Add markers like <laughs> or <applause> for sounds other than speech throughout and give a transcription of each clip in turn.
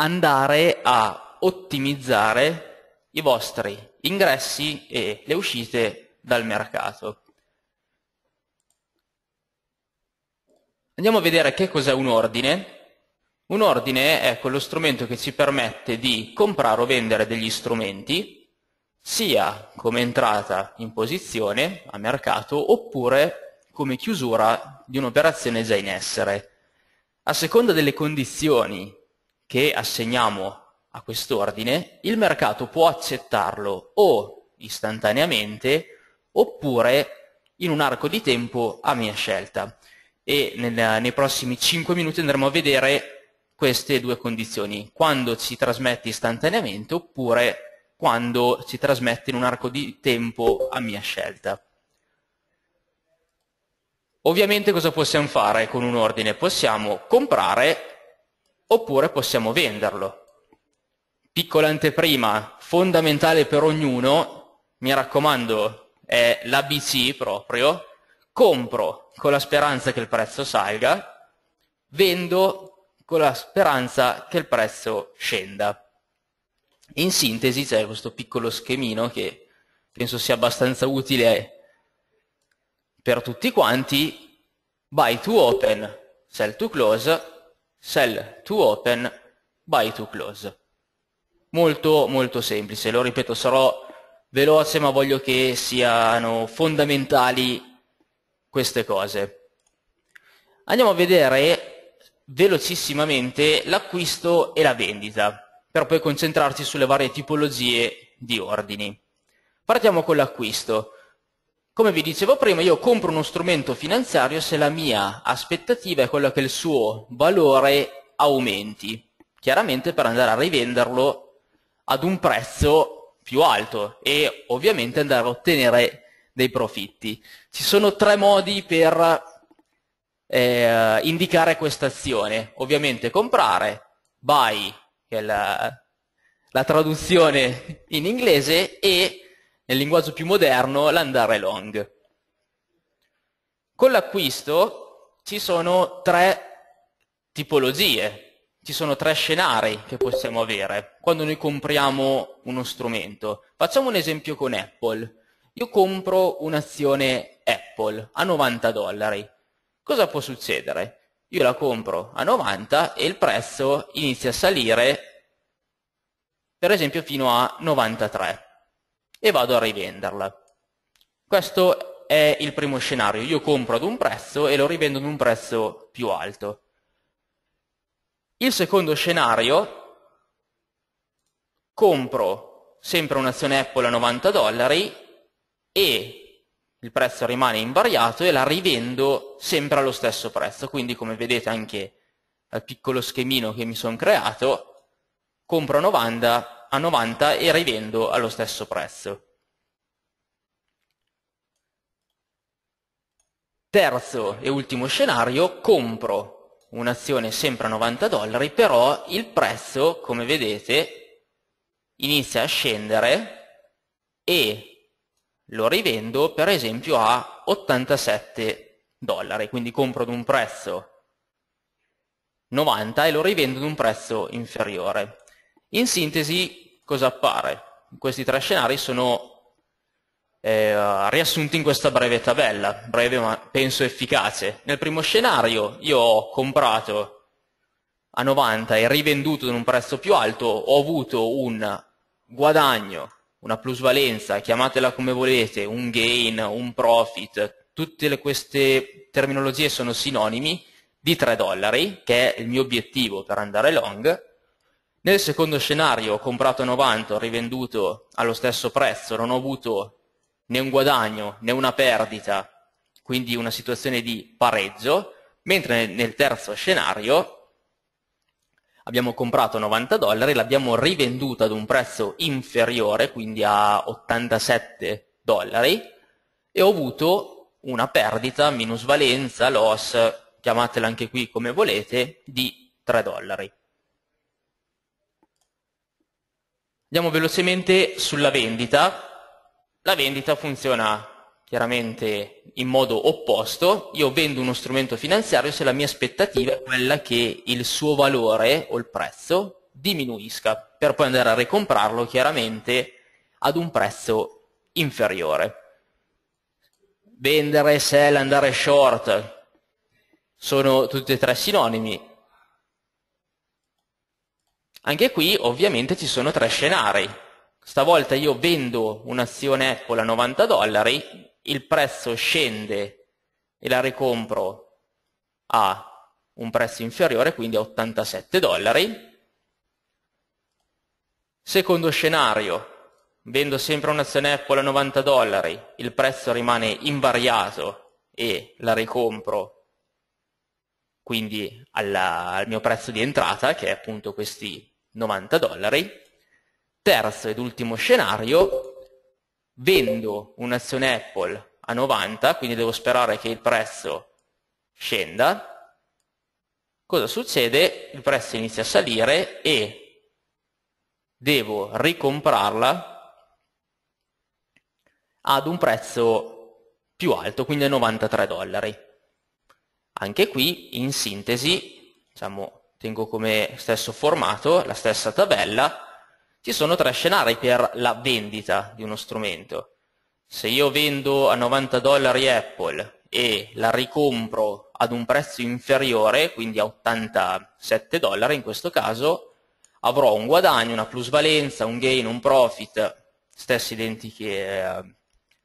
andare a ottimizzare i vostri ingressi e le uscite dal mercato. Andiamo a vedere che cos'è un ordine. Un ordine è quello strumento che ci permette di comprare o vendere degli strumenti sia come entrata in posizione a mercato oppure come chiusura di un'operazione già in essere. A seconda delle condizioni che assegniamo a quest'ordine, il mercato può accettarlo o istantaneamente oppure in un arco di tempo a mia scelta. E nel, nei prossimi 5 minuti andremo a vedere queste due condizioni, quando ci trasmette istantaneamente oppure quando si trasmette in un arco di tempo a mia scelta. Ovviamente cosa possiamo fare con un ordine? Possiamo comprare oppure possiamo venderlo. Piccola anteprima, fondamentale per ognuno, mi raccomando, è l'ABC proprio, compro con la speranza che il prezzo salga, vendo con la speranza che il prezzo scenda. In sintesi c'è questo piccolo schemino che penso sia abbastanza utile per tutti quanti, buy to open, sell to close, sell to open, buy to close. Molto molto semplice, lo ripeto, sarò veloce ma voglio che siano fondamentali queste cose. Andiamo a vedere velocissimamente l'acquisto e la vendita per poi concentrarci sulle varie tipologie di ordini. Partiamo con l'acquisto. Come vi dicevo prima, io compro uno strumento finanziario se la mia aspettativa è quella che il suo valore aumenti, chiaramente per andare a rivenderlo ad un prezzo più alto e ovviamente andare a ottenere dei profitti. Ci sono tre modi per eh, indicare questa azione. Ovviamente comprare, buy che è la, la traduzione in inglese, e nel linguaggio più moderno l'andare long. Con l'acquisto ci sono tre tipologie, ci sono tre scenari che possiamo avere quando noi compriamo uno strumento. Facciamo un esempio con Apple. Io compro un'azione Apple a 90 dollari. Cosa può succedere? io la compro a 90 e il prezzo inizia a salire per esempio fino a 93 e vado a rivenderla. Questo è il primo scenario, io compro ad un prezzo e lo rivendo ad un prezzo più alto. Il secondo scenario, compro sempre un'azione Apple a 90 dollari e il prezzo rimane invariato e la rivendo sempre allo stesso prezzo. Quindi come vedete anche al piccolo schemino che mi sono creato, compro 90 a 90 e rivendo allo stesso prezzo. Terzo e ultimo scenario, compro un'azione sempre a 90 dollari, però il prezzo, come vedete, inizia a scendere e lo rivendo per esempio a 87 dollari, quindi compro ad un prezzo 90 e lo rivendo ad un prezzo inferiore. In sintesi cosa appare? Questi tre scenari sono eh, riassunti in questa breve tabella, breve ma penso efficace. Nel primo scenario io ho comprato a 90 e rivenduto ad un prezzo più alto, ho avuto un guadagno una plusvalenza, chiamatela come volete, un gain, un profit, tutte le, queste terminologie sono sinonimi di 3 dollari, che è il mio obiettivo per andare long. Nel secondo scenario ho comprato a 90, ho rivenduto allo stesso prezzo, non ho avuto né un guadagno né una perdita, quindi una situazione di pareggio, mentre nel terzo scenario abbiamo comprato 90 dollari, l'abbiamo rivenduta ad un prezzo inferiore, quindi a 87 dollari, e ho avuto una perdita, minusvalenza, loss, chiamatela anche qui come volete, di 3 dollari. Andiamo velocemente sulla vendita. La vendita funziona chiaramente in modo opposto, io vendo uno strumento finanziario se la mia aspettativa è quella che il suo valore o il prezzo diminuisca, per poi andare a ricomprarlo chiaramente ad un prezzo inferiore. Vendere, sell, andare short, sono tutti e tre sinonimi. Anche qui ovviamente ci sono tre scenari. Stavolta io vendo un'azione Apple a 90 dollari, il prezzo scende e la ricompro a un prezzo inferiore, quindi a 87 dollari. Secondo scenario, vendo sempre un'azione Apple a 90 dollari, il prezzo rimane invariato e la ricompro quindi alla, al mio prezzo di entrata, che è appunto questi 90 dollari. Terzo ed ultimo scenario, vendo un'azione Apple a 90, quindi devo sperare che il prezzo scenda. Cosa succede? Il prezzo inizia a salire e devo ricomprarla ad un prezzo più alto, quindi a 93 dollari. Anche qui, in sintesi, diciamo, tengo come stesso formato, la stessa tabella, ci sono tre scenari per la vendita di uno strumento. Se io vendo a 90 dollari Apple e la ricompro ad un prezzo inferiore, quindi a 87 dollari in questo caso, avrò un guadagno, una plusvalenza, un gain, un profit, stesse identiche eh,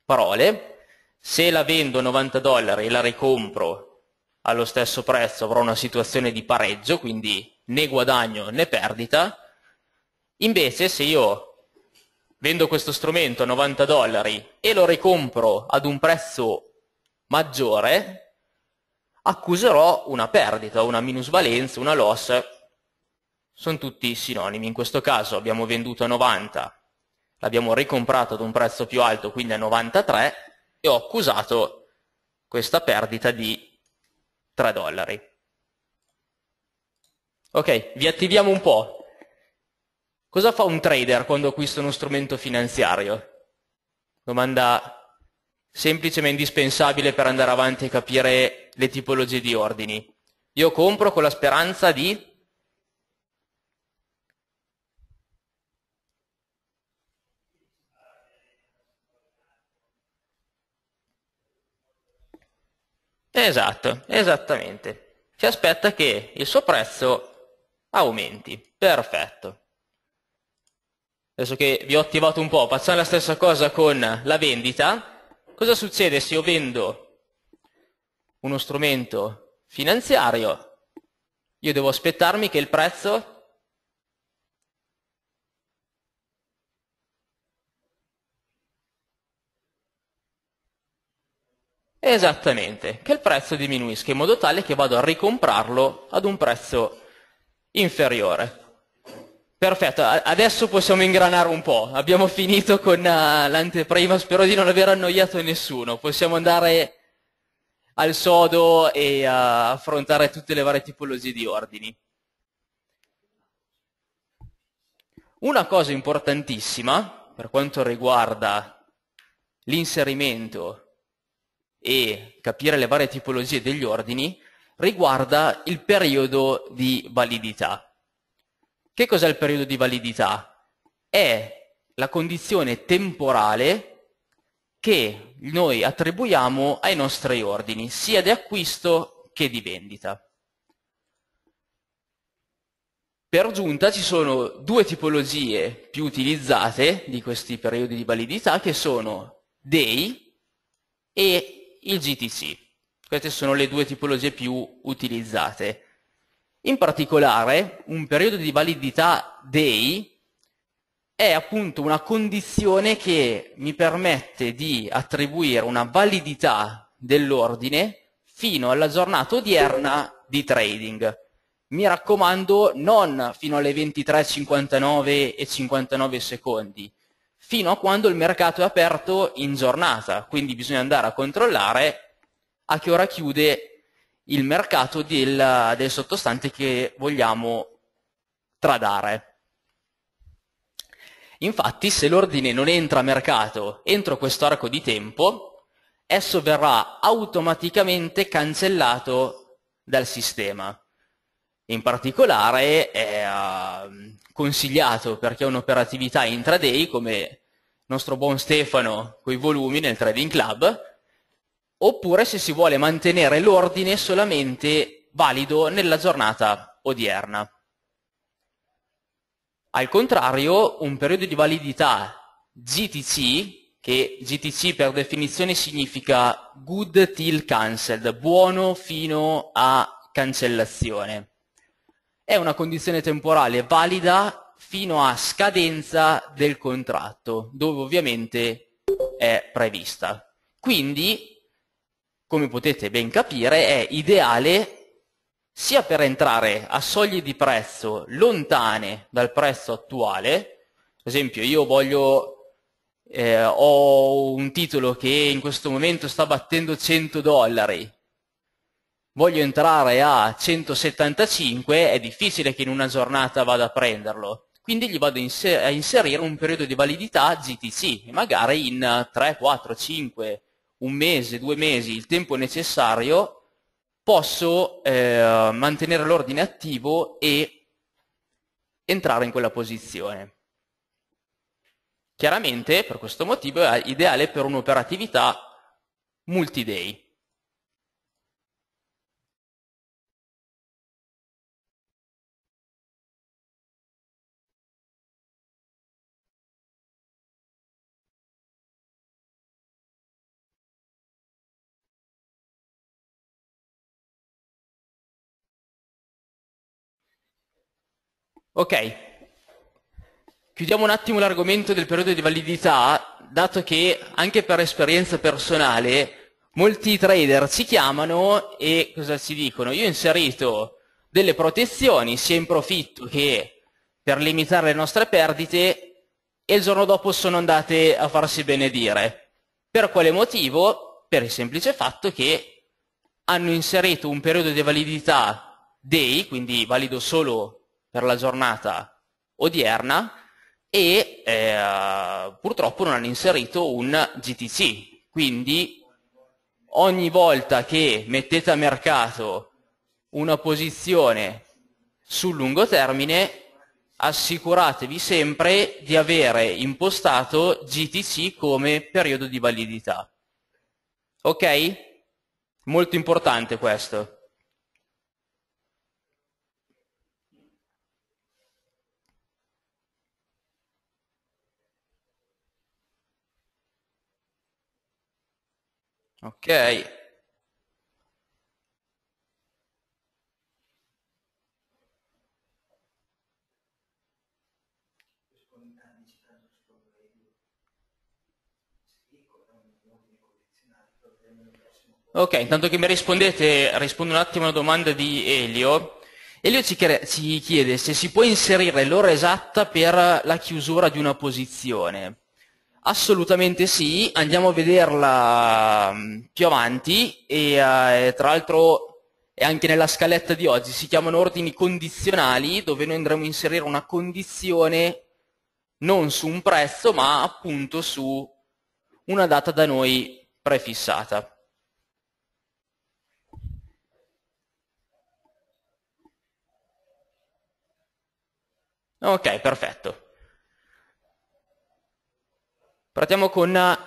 parole. Se la vendo a 90 dollari e la ricompro allo stesso prezzo avrò una situazione di pareggio, quindi né guadagno né perdita. Invece se io vendo questo strumento a 90 dollari e lo ricompro ad un prezzo maggiore, accuserò una perdita, una minusvalenza, una loss. Sono tutti sinonimi. In questo caso abbiamo venduto a 90, l'abbiamo ricomprato ad un prezzo più alto, quindi a 93, e ho accusato questa perdita di 3 dollari. Ok, vi attiviamo un po'. Cosa fa un trader quando acquista uno strumento finanziario? Domanda semplice ma indispensabile per andare avanti e capire le tipologie di ordini. Io compro con la speranza di Esatto, esattamente. Si aspetta che il suo prezzo aumenti. Perfetto. Adesso che vi ho attivato un po', facciamo la stessa cosa con la vendita. Cosa succede se io vendo uno strumento finanziario? Io devo aspettarmi che il prezzo Esattamente, che il prezzo diminuisca in modo tale che vado a ricomprarlo ad un prezzo inferiore. Perfetto, adesso possiamo ingranare un po'. Abbiamo finito con uh, l'anteprima, spero di non aver annoiato nessuno. Possiamo andare al sodo e uh, affrontare tutte le varie tipologie di ordini. Una cosa importantissima per quanto riguarda l'inserimento e capire le varie tipologie degli ordini riguarda il periodo di validità. Che cos'è il periodo di validità? È la condizione temporale che noi attribuiamo ai nostri ordini, sia di acquisto che di vendita. Per giunta ci sono due tipologie più utilizzate di questi periodi di validità che sono day e il GTC. Queste sono le due tipologie più utilizzate. In particolare, un periodo di validità day è appunto una condizione che mi permette di attribuire una validità dell'ordine fino alla giornata odierna di trading. Mi raccomando, non fino alle 23.59 e 59 secondi, fino a quando il mercato è aperto in giornata, quindi bisogna andare a controllare a che ora chiude il mercato del, del sottostante che vogliamo tradare. Infatti se l'ordine non entra a mercato entro questo arco di tempo, esso verrà automaticamente cancellato dal sistema. In particolare, eh, consigliato perché è un'operatività intraday come il nostro buon Stefano con i volumi nel Trading Club, oppure se si vuole mantenere l'ordine solamente valido nella giornata odierna. Al contrario, un periodo di validità GTC, che GTC per definizione significa good till cancelled, buono fino a cancellazione. È una condizione temporale valida fino a scadenza del contratto, dove ovviamente è prevista. Quindi, come potete ben capire, è ideale sia per entrare a soglie di prezzo lontane dal prezzo attuale, ad esempio io voglio, eh, ho un titolo che in questo momento sta battendo 100 dollari, voglio entrare a 175, è difficile che in una giornata vada a prenderlo, quindi gli vado a inserire un periodo di validità GTC, magari in 3, 4, 5, un mese, due mesi, il tempo necessario posso eh, mantenere l'ordine attivo e entrare in quella posizione. Chiaramente, per questo motivo, è ideale per un'operatività multi-day. Ok, chiudiamo un attimo l'argomento del periodo di validità, dato che anche per esperienza personale molti trader ci chiamano e cosa ci dicono? Io ho inserito delle protezioni sia in profitto che per limitare le nostre perdite e il giorno dopo sono andate a farsi benedire. Per quale motivo? Per il semplice fatto che hanno inserito un periodo di validità day, quindi valido solo per la giornata odierna e eh, purtroppo non hanno inserito un GTC. Quindi ogni volta che mettete a mercato una posizione sul lungo termine, assicuratevi sempre di avere impostato GTC come periodo di validità. Ok? Molto importante questo. Ok. Ok, intanto che mi rispondete, rispondo un attimo alla domanda di Elio. Elio ci chiede se si può inserire l'ora esatta per la chiusura di una posizione. Assolutamente sì, andiamo a vederla mm, più avanti e eh, tra l'altro è anche nella scaletta di oggi, si chiamano ordini condizionali dove noi andremo a inserire una condizione non su un prezzo ma appunto su una data da noi prefissata. Ok, perfetto. Partiamo con eh,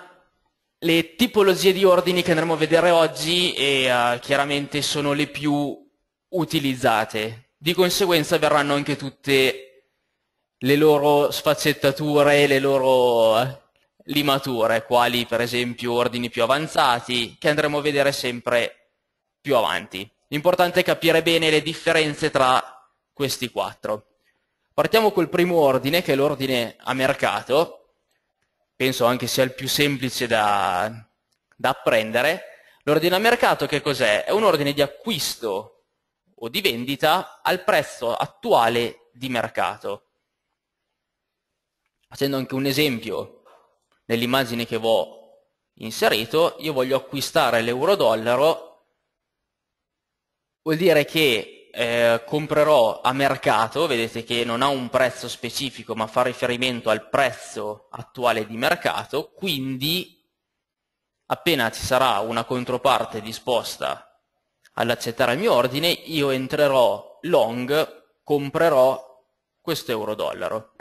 le tipologie di ordini che andremo a vedere oggi e uh, chiaramente sono le più utilizzate. Di conseguenza verranno anche tutte le loro sfaccettature, le loro uh, limature, quali per esempio ordini più avanzati, che andremo a vedere sempre più avanti. L'importante è capire bene le differenze tra questi quattro. Partiamo col primo ordine, che è l'ordine a mercato, penso anche sia il più semplice da, da apprendere. L'ordine a mercato che cos'è? È un ordine di acquisto o di vendita al prezzo attuale di mercato. Facendo anche un esempio nell'immagine che ho inserito, io voglio acquistare l'euro-dollaro, vuol dire che eh, comprerò a mercato, vedete che non ha un prezzo specifico ma fa riferimento al prezzo attuale di mercato, quindi appena ci sarà una controparte disposta ad accettare il mio ordine, io entrerò long, comprerò questo euro-dollaro.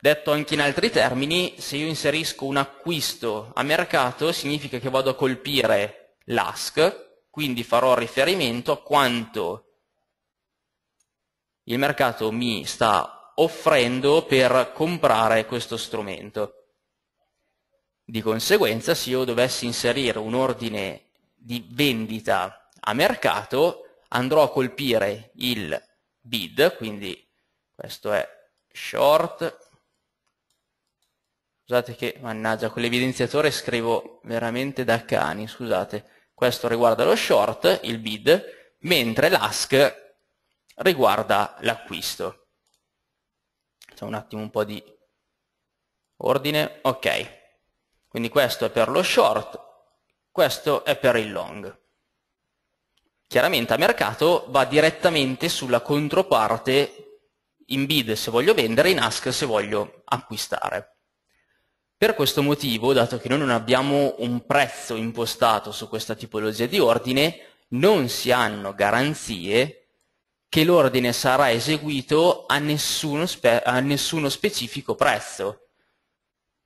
Detto anche in altri termini, se io inserisco un acquisto a mercato significa che vado a colpire l'ASC, quindi farò riferimento a quanto il mercato mi sta offrendo per comprare questo strumento. Di conseguenza, se io dovessi inserire un ordine di vendita a mercato, andrò a colpire il bid, quindi questo è short Scusate che, mannaggia, con l'evidenziatore scrivo veramente da cani, scusate. Questo riguarda lo short, il bid, mentre l'ask riguarda l'acquisto. Facciamo un attimo un po' di ordine. Ok. Quindi questo è per lo short, questo è per il long. Chiaramente a mercato va direttamente sulla controparte in bid se voglio vendere, in ask se voglio acquistare. Per questo motivo, dato che noi non abbiamo un prezzo impostato su questa tipologia di ordine, non si hanno garanzie che l'ordine sarà eseguito a nessuno, a nessuno specifico prezzo.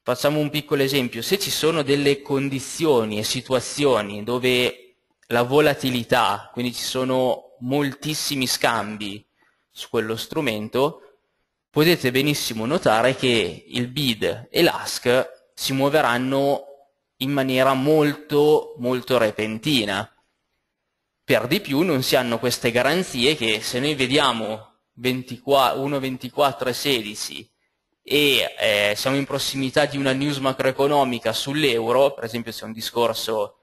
Facciamo un piccolo esempio, se ci sono delle condizioni e situazioni dove la volatilità, quindi ci sono moltissimi scambi su quello strumento, potete benissimo notare che il bid e l'ask si muoveranno in maniera molto molto repentina. Per di più non si hanno queste garanzie che se noi vediamo 1,24 e 16 e eh, siamo in prossimità di una news macroeconomica sull'euro, per esempio se è un discorso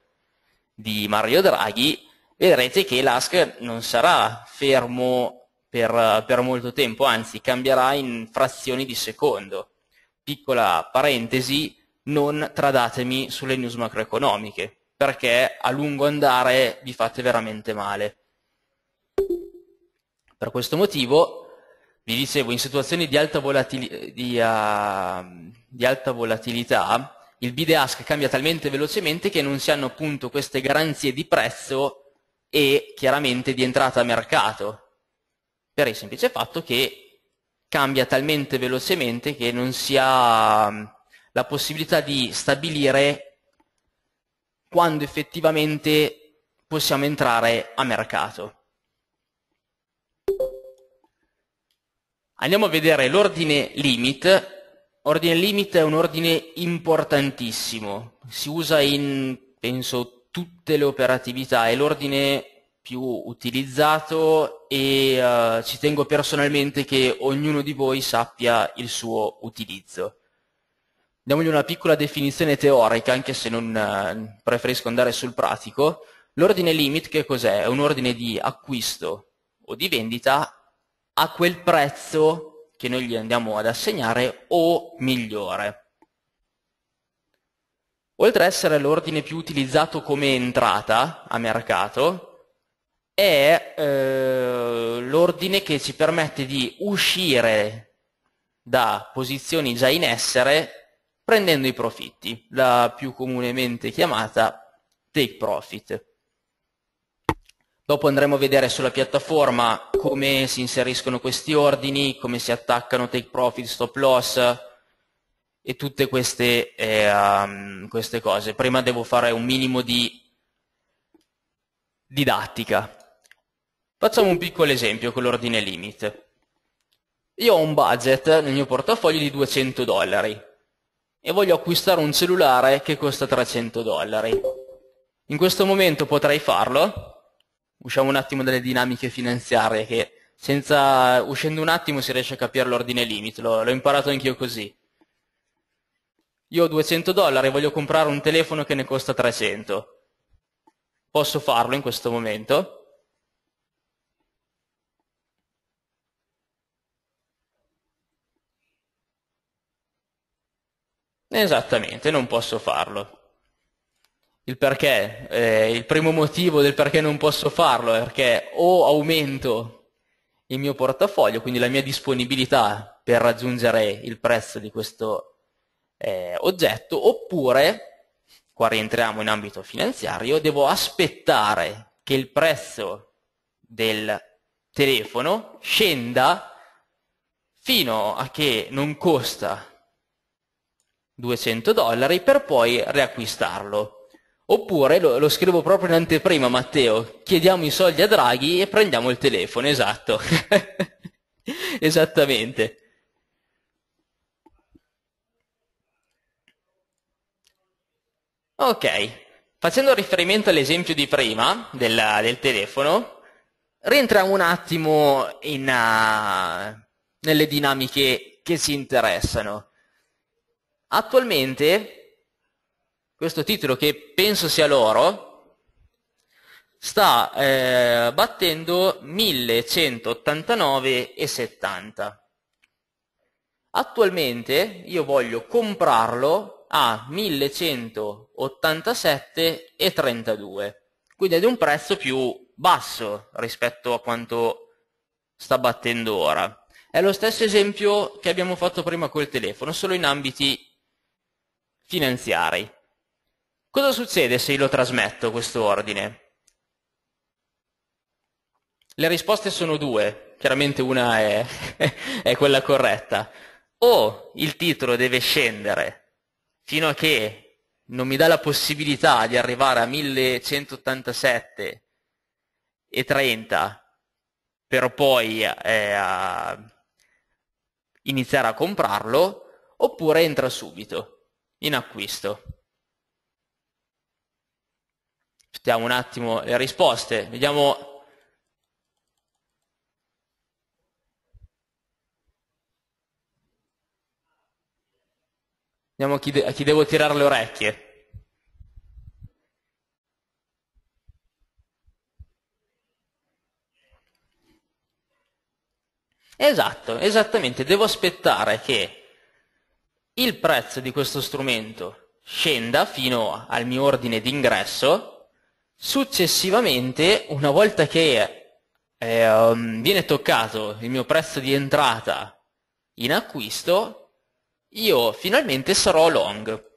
di Mario Draghi, vedrete che l'ASC non sarà fermo per, per molto tempo, anzi cambierà in frazioni di secondo. Piccola parentesi, non tradatemi sulle news macroeconomiche, perché a lungo andare vi fate veramente male. Per questo motivo, vi dicevo, in situazioni di alta, volatili di, uh, di alta volatilità, il bid ask cambia talmente velocemente che non si hanno appunto queste garanzie di prezzo e chiaramente di entrata a mercato per il semplice fatto che cambia talmente velocemente che non si ha mm, la possibilità di stabilire quando effettivamente possiamo entrare a mercato. Andiamo a vedere l'ordine limit. Ordine limit è un ordine importantissimo, si usa in, penso, tutte le operatività, è l'ordine più utilizzato e uh, ci tengo personalmente che ognuno di voi sappia il suo utilizzo. Diamogli una piccola definizione teorica, anche se non uh, preferisco andare sul pratico. L'ordine limit che cos'è? È un ordine di acquisto o di vendita a quel prezzo che noi gli andiamo ad assegnare o migliore. Oltre ad essere l'ordine più utilizzato come entrata a mercato, è eh, l'ordine che ci permette di uscire da posizioni già in essere prendendo i profitti, la più comunemente chiamata take profit. Dopo andremo a vedere sulla piattaforma come si inseriscono questi ordini, come si attaccano take profit, stop loss e tutte queste, eh, um, queste cose. Prima devo fare un minimo di didattica. Facciamo un piccolo esempio con l'ordine limit. Io ho un budget nel mio portafoglio di 200 dollari e voglio acquistare un cellulare che costa 300 dollari. In questo momento potrei farlo? Usciamo un attimo dalle dinamiche finanziarie che senza, uscendo un attimo si riesce a capire l'ordine limit, l'ho, imparato anch'io così. Io ho 200 dollari e voglio comprare un telefono che ne costa 300. Posso farlo in questo momento? Esattamente, non posso farlo. Il perché? Eh, il primo motivo del perché non posso farlo è perché o aumento il mio portafoglio, quindi la mia disponibilità per raggiungere il prezzo di questo eh, oggetto, oppure, qua rientriamo in ambito finanziario, devo aspettare che il prezzo del telefono scenda fino a che non costa 200 dollari per poi riacquistarlo. Oppure lo, lo, scrivo proprio in anteprima, Matteo, chiediamo i soldi a Draghi e prendiamo il telefono, esatto. <laughs> Esattamente. Ok, facendo riferimento all'esempio di prima del, del telefono, rientriamo un attimo in, uh, nelle dinamiche che si interessano. Attualmente, questo titolo che penso sia l'oro, sta eh, battendo 1189,70. Attualmente io voglio comprarlo a 1187,32, quindi ad un prezzo più basso rispetto a quanto sta battendo ora. È lo stesso esempio che abbiamo fatto prima col telefono, solo in ambiti finanziari. Cosa succede se io lo trasmetto questo ordine? Le risposte sono due, chiaramente una è, <laughs> è quella corretta. O il titolo deve scendere fino a che non mi dà la possibilità di arrivare a 1187 e 30 per poi eh, iniziare a comprarlo, oppure entra subito in acquisto. Aspettiamo un attimo le risposte, vediamo Vediamo a chi, de- a chi devo tirare le orecchie. Esatto, esattamente, devo aspettare che il prezzo di questo strumento scenda fino al mio ordine d'ingresso, successivamente, una volta che eh, viene toccato il mio prezzo di entrata in acquisto, io finalmente sarò long.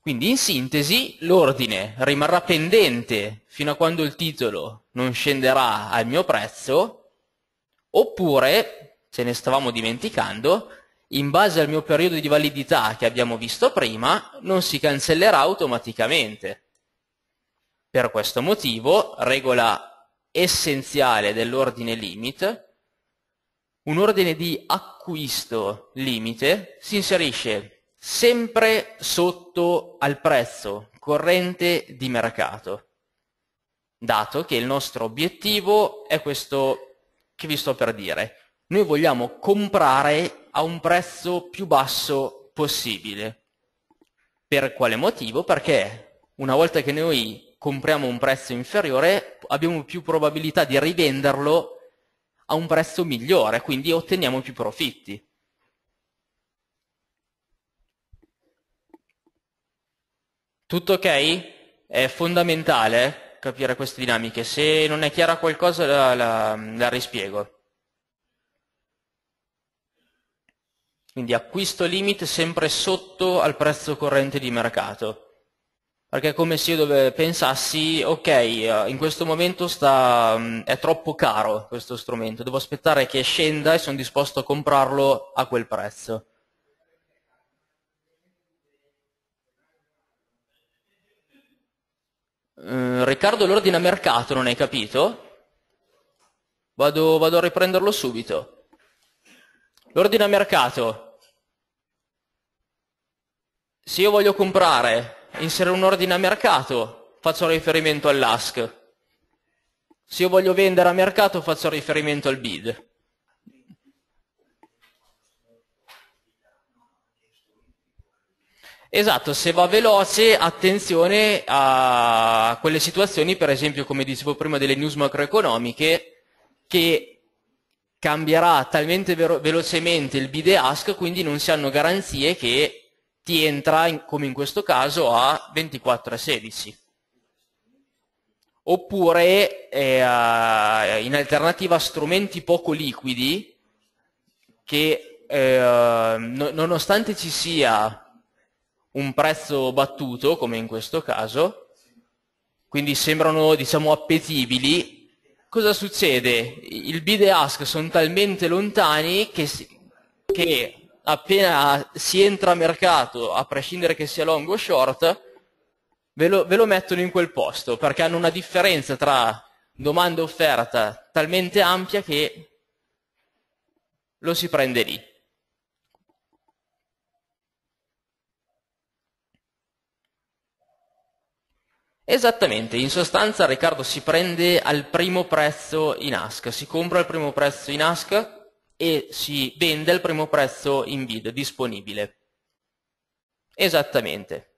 Quindi in sintesi l'ordine rimarrà pendente fino a quando il titolo non scenderà al mio prezzo, oppure, ce ne stavamo dimenticando, in base al mio periodo di validità che abbiamo visto prima, non si cancellerà automaticamente. Per questo motivo, regola essenziale dell'ordine limit, un ordine di acquisto limite si inserisce sempre sotto al prezzo corrente di mercato, dato che il nostro obiettivo è questo che vi sto per dire. Noi vogliamo comprare a un prezzo più basso possibile. Per quale motivo? Perché una volta che noi compriamo un prezzo inferiore abbiamo più probabilità di rivenderlo a un prezzo migliore, quindi otteniamo più profitti. Tutto ok? È fondamentale capire queste dinamiche. Se non è chiara qualcosa la, la, la rispiego. Quindi acquisto limite sempre sotto al prezzo corrente di mercato. Perché è come se io pensassi, ok, eh, in questo momento sta, mm, è troppo caro questo strumento, devo aspettare che scenda e sono disposto a comprarlo a quel prezzo. Uh, Riccardo, l'ordine a mercato non hai capito? Vado, vado a riprenderlo subito. L'ordine a mercato. Se io voglio comprare, inserire un ordine a mercato, faccio riferimento all'ask. Se io voglio vendere a mercato, faccio riferimento al bid. Esatto, se va veloce, attenzione a quelle situazioni, per esempio, come dicevo prima, delle news macroeconomiche, che cambierà talmente velocemente il bid ask, quindi non si hanno garanzie che ti entra, in, come in questo caso, a 24 e 16. Oppure, eh, in alternativa, strumenti poco liquidi che, eh, no, nonostante ci sia un prezzo battuto, come in questo caso, quindi sembrano diciamo appetibili, cosa succede? Il bid e ask sono talmente lontani che, si, che appena si entra a mercato, a prescindere che sia long o short, ve lo, ve lo mettono in quel posto, perché hanno una differenza tra domanda e offerta talmente ampia che lo si prende lì. Esattamente, in sostanza Riccardo si prende al primo prezzo in ask, si compra al primo prezzo in ask e si vende al primo prezzo in bid disponibile. Esattamente.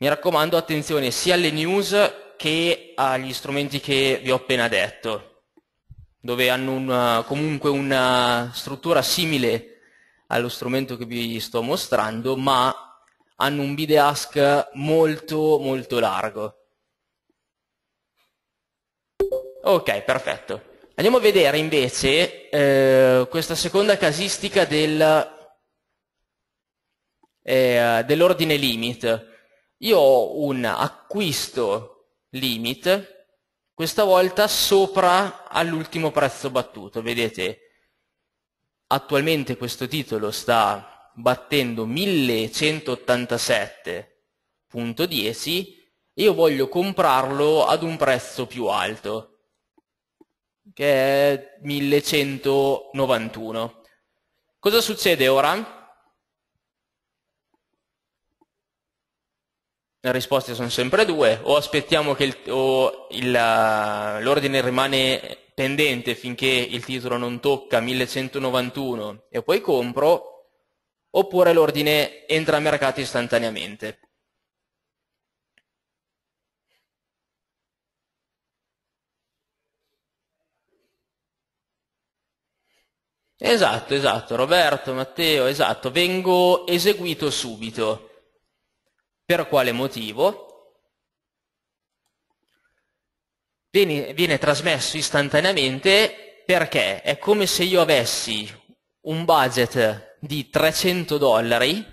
Mi raccomando, attenzione sia alle news che agli strumenti che vi ho appena detto, dove hanno una, comunque una struttura simile allo strumento che vi sto mostrando, ma hanno un bid ask molto molto largo. Ok, perfetto. Andiamo a vedere invece eh, questa seconda casistica del, eh, dell'ordine limit. Io ho un acquisto limit, questa volta sopra all'ultimo prezzo battuto. Vedete, attualmente questo titolo sta battendo 1187.10 e io voglio comprarlo ad un prezzo più alto, che è 1191. Cosa succede ora? Le risposte sono sempre due, o aspettiamo che l'ordine rimane pendente finché il titolo non tocca 1191 e poi compro, oppure l'ordine entra a mercato istantaneamente. Esatto, esatto, Roberto, Matteo, esatto, vengo eseguito subito. Per quale motivo? Viene, viene trasmesso istantaneamente perché è come se io avessi un budget di 300 dollari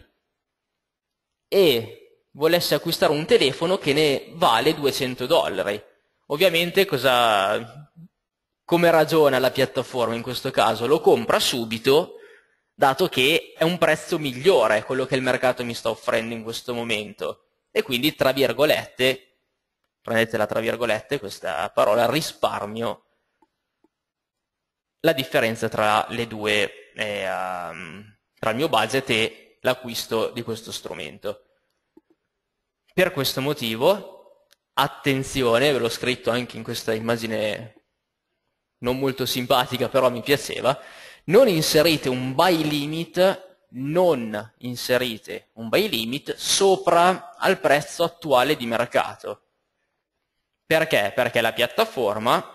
e volessi acquistare un telefono che ne vale 200 dollari. Ovviamente cosa, come ragiona la piattaforma in questo caso? Lo compra subito dato che è un prezzo migliore quello che il mercato mi sta offrendo in questo momento. E quindi, tra virgolette, prendetela tra virgolette questa parola, risparmio la differenza tra le due, eh, um, tra il mio budget e l'acquisto di questo strumento. Per questo motivo, attenzione, ve l'ho scritto anche in questa immagine non molto simpatica, però mi piaceva, non inserite un buy limit non inserite un buy limit sopra al prezzo attuale di mercato. Perché? Perché la piattaforma,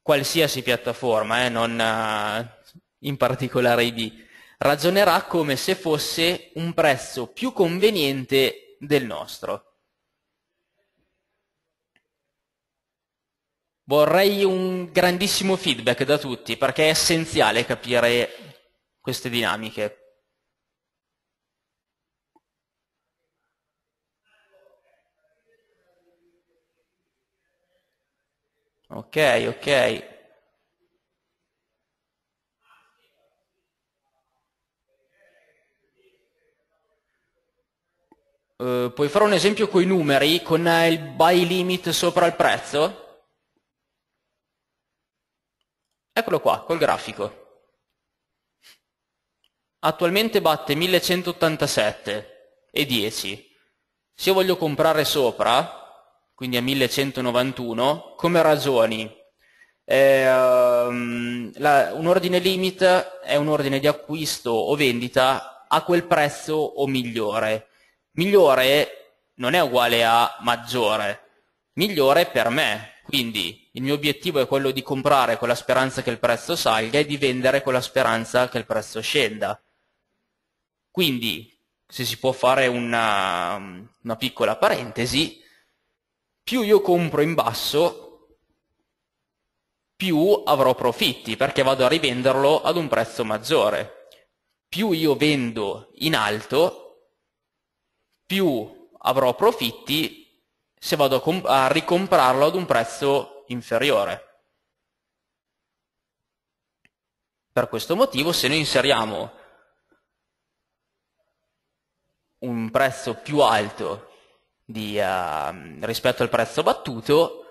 qualsiasi piattaforma, eh, non uh, in particolare ID, ragionerà come se fosse un prezzo più conveniente del nostro. Vorrei un grandissimo feedback da tutti perché è essenziale capire queste dinamiche. Ok, ok. Uh, puoi fare un esempio con i numeri, con il buy limit sopra il prezzo? Eccolo qua, col grafico. Attualmente batte 1187 e 10. Se io voglio comprare sopra, quindi a 1191, come ragioni? Eh, la, un ordine limit è un ordine di acquisto o vendita a quel prezzo o migliore. Migliore non è uguale a maggiore, migliore per me, quindi il mio obiettivo è quello di comprare con la speranza che il prezzo salga e di vendere con la speranza che il prezzo scenda. Quindi, se si può fare una, una piccola parentesi, più io compro in basso, più avrò profitti, perché vado a rivenderlo ad un prezzo maggiore. Più io vendo in alto, più avrò profitti se vado a, a ricomprarlo ad un prezzo inferiore. Per questo motivo se noi inseriamo un prezzo più alto di, uh, rispetto al prezzo battuto,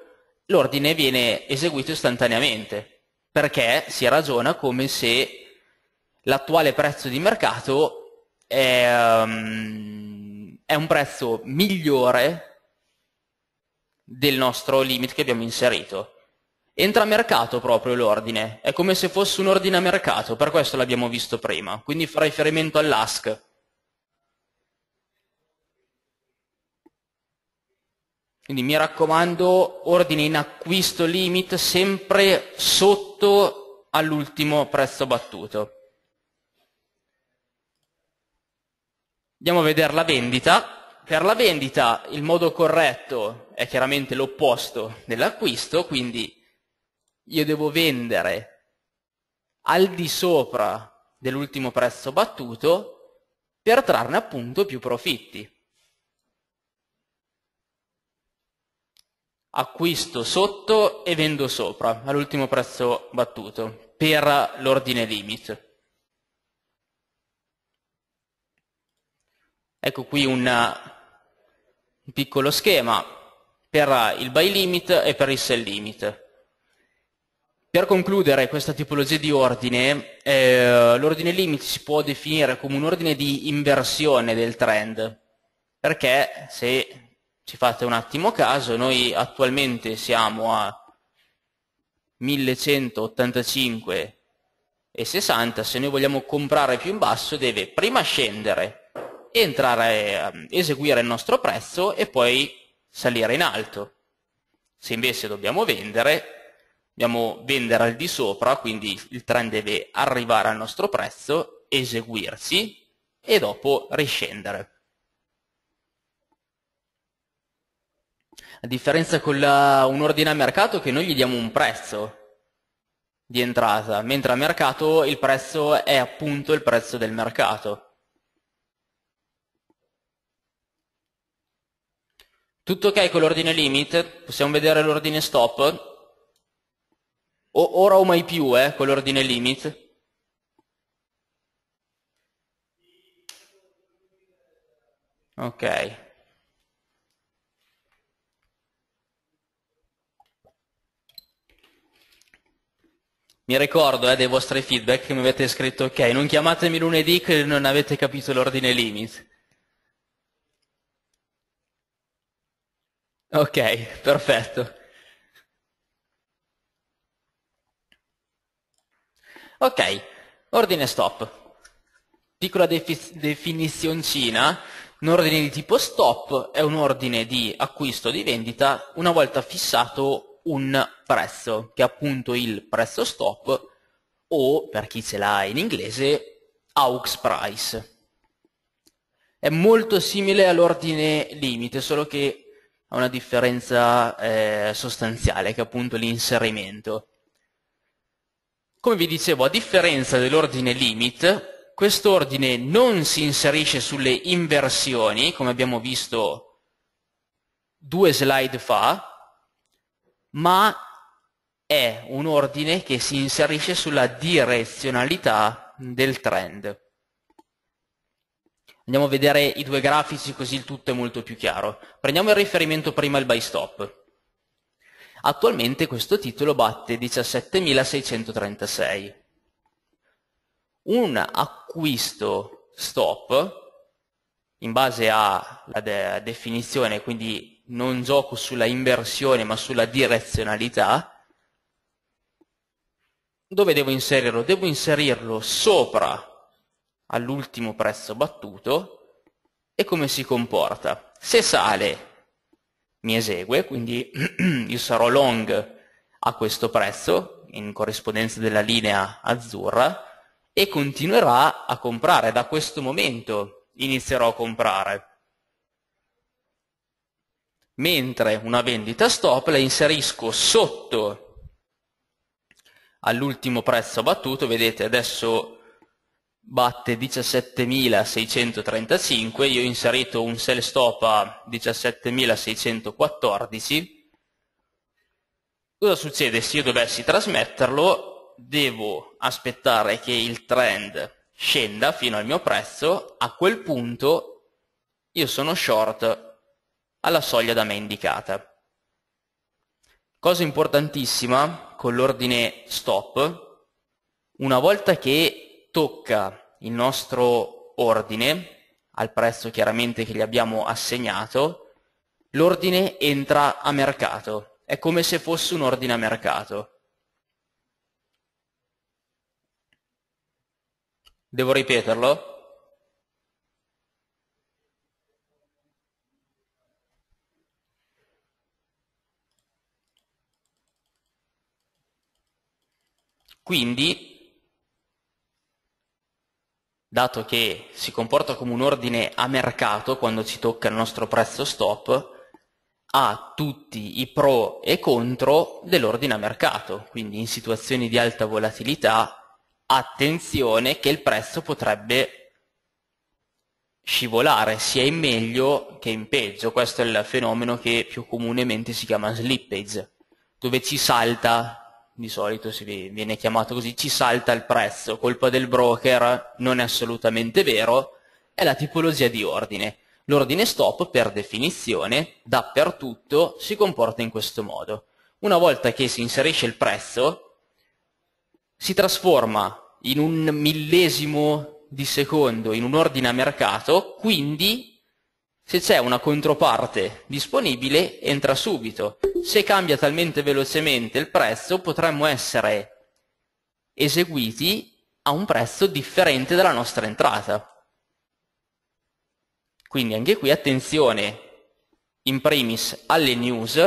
l'ordine viene eseguito istantaneamente, perché si ragiona come se l'attuale prezzo di mercato è, um, è un prezzo migliore del nostro limit che abbiamo inserito. Entra a mercato proprio l'ordine, è come se fosse un ordine a mercato, per questo l'abbiamo visto prima, quindi fa riferimento all'ask. Quindi mi raccomando, ordine in acquisto limit sempre sotto all'ultimo prezzo battuto. Andiamo a vedere la vendita. Per la vendita il modo corretto è chiaramente l'opposto dell'acquisto, quindi io devo vendere al di sopra dell'ultimo prezzo battuto per trarne appunto più profitti. acquisto sotto e vendo sopra all'ultimo prezzo battuto per l'ordine limit. Ecco qui un, un piccolo schema per il buy limit e per il sell limit. Per concludere questa tipologia di ordine, eh, l'ordine limit si può definire come un ordine di inversione del trend, perché se ci fate un attimo caso, noi attualmente siamo a 1185 e 60, se noi vogliamo comprare più in basso deve prima scendere, entrare ehm, eseguire il nostro prezzo e poi salire in alto. Se invece dobbiamo vendere, dobbiamo vendere al di sopra, quindi il trend deve arrivare al nostro prezzo, eseguirsi e dopo riscendere. La differenza con la, un ordine a mercato è che noi gli diamo un prezzo di entrata, mentre a mercato il prezzo è appunto il prezzo del mercato. Tutto ok con l'ordine limit? Possiamo vedere l'ordine stop? O, ora o mai più, eh, con l'ordine limit? Ok. Mi ricordo eh, dei vostri feedback che mi avete scritto ok, non chiamatemi lunedì che non avete capito l'ordine limit. Ok, perfetto. Ok, ordine stop. Piccola definizioncina, un ordine di tipo stop è un ordine di acquisto o di vendita una volta fissato un prezzo, che è appunto il prezzo stop, o, per chi ce l'ha in inglese, aux price. È molto simile all'ordine limite, solo che ha una differenza eh, sostanziale, che è appunto l'inserimento. Come vi dicevo, a differenza dell'ordine limit, quest'ordine non si inserisce sulle inversioni, come abbiamo visto due slide fa, ma è un ordine che si inserisce sulla direzionalità del trend. Andiamo a vedere i due grafici così il tutto è molto più chiaro. Prendiamo il riferimento prima il buy stop. Attualmente questo titolo batte 17.636. Un acquisto stop, in base alla de definizione, quindi non gioco sulla inversione ma sulla direzionalità, dove devo inserirlo? Devo inserirlo sopra all'ultimo prezzo battuto e come si comporta? Se sale mi esegue, quindi <clears throat> io sarò long a questo prezzo in corrispondenza della linea azzurra e continuerà a comprare. Da questo momento inizierò a comprare mentre una vendita stop la inserisco sotto all'ultimo prezzo battuto, vedete adesso batte 17.635, io ho inserito un sell stop a 17.614, Cosa succede se io dovessi trasmetterlo? Devo aspettare che il trend scenda fino al mio prezzo, a quel punto io sono short alla soglia da me indicata. Cosa importantissima con l'ordine stop, una volta che tocca il nostro ordine, al prezzo chiaramente che gli abbiamo assegnato, l'ordine entra a mercato è come se fosse un ordine a mercato. Devo ripeterlo? Quindi, dato che si comporta come un ordine a mercato quando ci tocca il nostro prezzo stop, ha tutti i pro e contro dell'ordine a mercato, quindi in situazioni di alta volatilità attenzione che il prezzo potrebbe scivolare. Sia in meglio che in peggio, questo è il fenomeno che più comunemente si chiama slippage, dove ci salta, di solito si viene chiamato così, ci salta il prezzo, colpa del broker, non è assolutamente vero, è la tipologia di ordine. L'ordine stop, per definizione, dappertutto si comporta in questo modo. Una volta che si inserisce il prezzo, si trasforma in un millesimo di secondo in un ordine a mercato, quindi se c'è una controparte disponibile entra subito. Se cambia talmente velocemente il prezzo potremmo essere eseguiti a un prezzo differente dalla nostra entrata. Quindi anche qui attenzione in primis alle news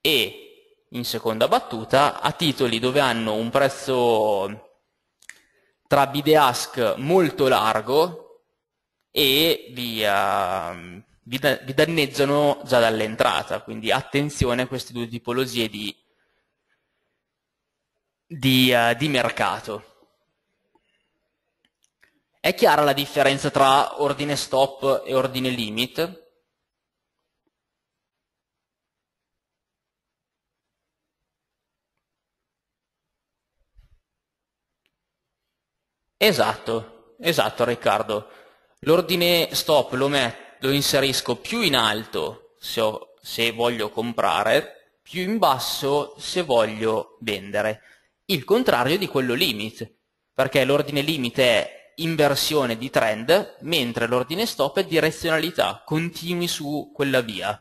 e in seconda battuta a titoli dove hanno un prezzo tra bid ask molto largo e vi, uh, vi, da, vi danneggiano già dall'entrata, quindi attenzione a queste due tipologie di, di, uh, di mercato. È chiara la differenza tra ordine stop e ordine limit? Esatto, esatto Riccardo. L'ordine stop lo, met, lo, inserisco più in alto se, ho, se voglio comprare, più in basso se voglio vendere. Il contrario di quello limit, perché l'ordine limit è inversione di trend, mentre l'ordine stop è direzionalità, continui su quella via.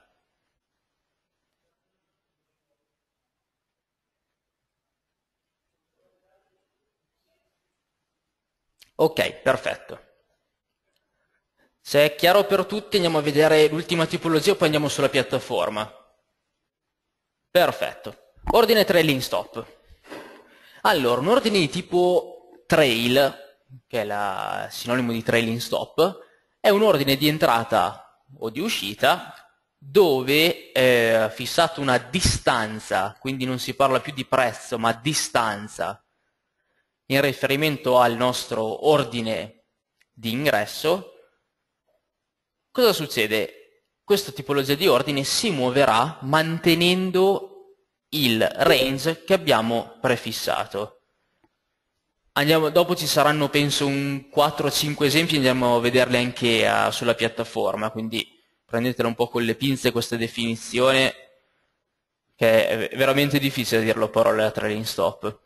Ok, perfetto. Se è chiaro per tutti andiamo a vedere l'ultima tipologia poi andiamo sulla piattaforma. Perfetto. Ordine trailing stop. Allora, un ordine di tipo trail che è il sinonimo di trailing stop, è un ordine di entrata o di uscita dove è fissata una distanza, quindi non si parla più di prezzo, ma distanza, in riferimento al nostro ordine di ingresso, cosa succede? Questa tipologia di ordine si muoverà mantenendo il range che abbiamo prefissato. Andiamo, dopo ci saranno penso un 4-5 esempi, andiamo a vederli anche uh, sulla piattaforma, quindi prendetela un po' con le pinze questa definizione, che è veramente difficile dirlo a parole a trailing stop.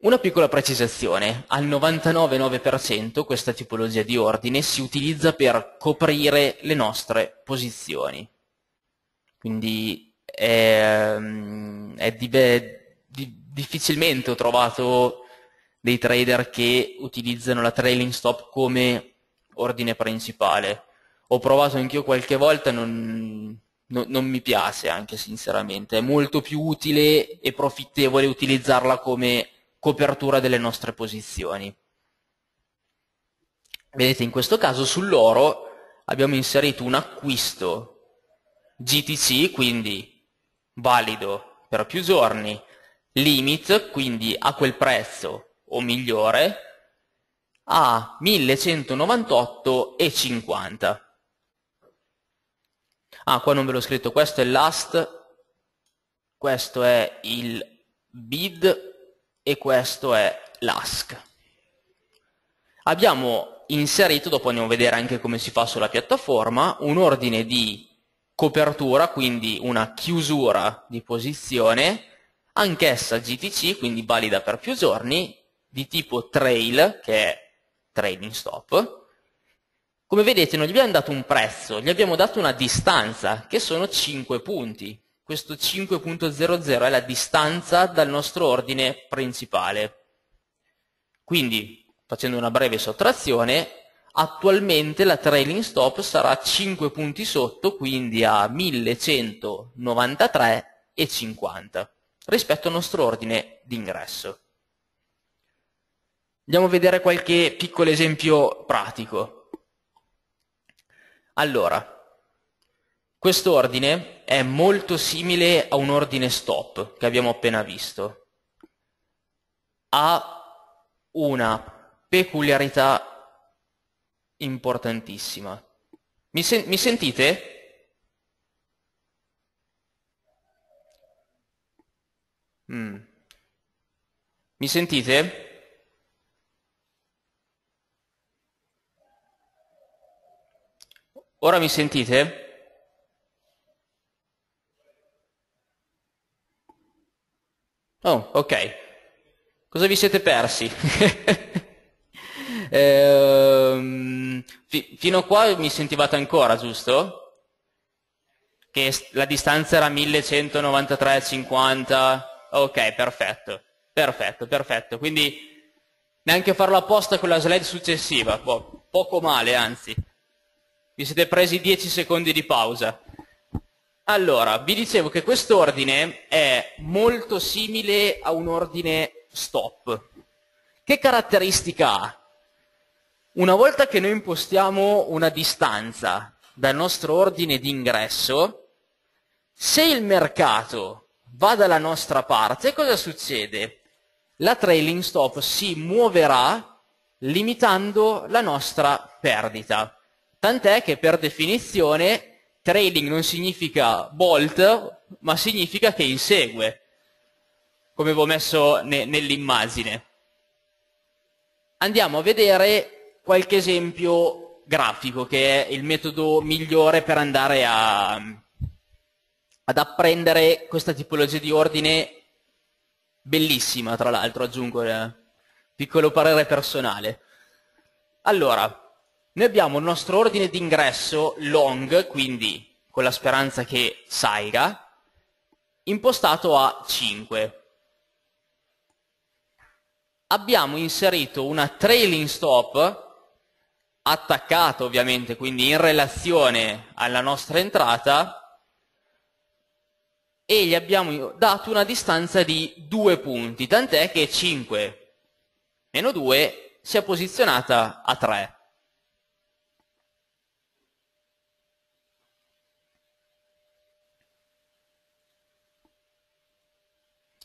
Una piccola precisazione, al 99,9% questa tipologia di ordine si utilizza per coprire le nostre posizioni. Quindi è, ehm, è di, di, difficilmente ho trovato dei trader che utilizzano la trailing stop come ordine principale. Ho provato anch'io qualche volta, non, non, non mi piace anche sinceramente, è molto più utile e profittevole utilizzarla come copertura delle nostre posizioni. Vedete, in questo caso sull'oro abbiamo inserito un acquisto GTC, quindi valido per più giorni, limit, quindi a quel prezzo o migliore a 1198,50. Ah, qua non ve l'ho scritto, questo è l'ast questo è il bid e questo è l'ask. Abbiamo inserito, dopo andiamo a vedere anche come si fa sulla piattaforma, un ordine di copertura, quindi una chiusura di posizione, anch'essa GTC, quindi valida per più giorni, di tipo trail, che è trading stop. Come vedete non gli abbiamo dato un prezzo, gli abbiamo dato una distanza, che sono 5 punti. Questo 5.00 è la distanza dal nostro ordine principale. Quindi, facendo una breve sottrazione, attualmente la trailing stop sarà 5 punti sotto, quindi a 1193,50 rispetto al nostro ordine d'ingresso. Andiamo a vedere qualche piccolo esempio pratico. Allora, questo ordine è molto simile a un ordine stop che abbiamo appena visto. Ha una peculiarità importantissima. Mi, sen mi sentite? Mm. Mi sentite? Ora mi sentite? Oh, ok. Cosa vi siete persi? <laughs> ehm, fi fino a qua mi sentivate ancora, giusto? Che la distanza era 1193,50. Ok, perfetto. Perfetto, perfetto. Quindi neanche farlo apposta con la slide successiva. Po poco male, anzi. Vi siete presi 10 secondi di pausa. Allora, vi dicevo che quest'ordine è molto simile a un ordine stop. Che caratteristica ha? Una volta che noi impostiamo una distanza dal nostro ordine d'ingresso, se il mercato va dalla nostra parte, cosa succede? La trailing stop si muoverà limitando la nostra perdita. Tant'è che per definizione trading non significa bolt, ma significa che insegue, come avevo messo ne, nell'immagine. Andiamo a vedere qualche esempio grafico, che è il metodo migliore per andare a, ad apprendere questa tipologia di ordine bellissima, tra l'altro, aggiungo eh, piccolo parere personale. Allora, noi abbiamo il nostro ordine d'ingresso long, quindi con la speranza che salga, impostato a 5. Abbiamo inserito una trailing stop attaccata ovviamente, quindi in relazione alla nostra entrata, e gli abbiamo dato una distanza di 2 punti, tant'è che 5 meno 2 si è posizionata a 3.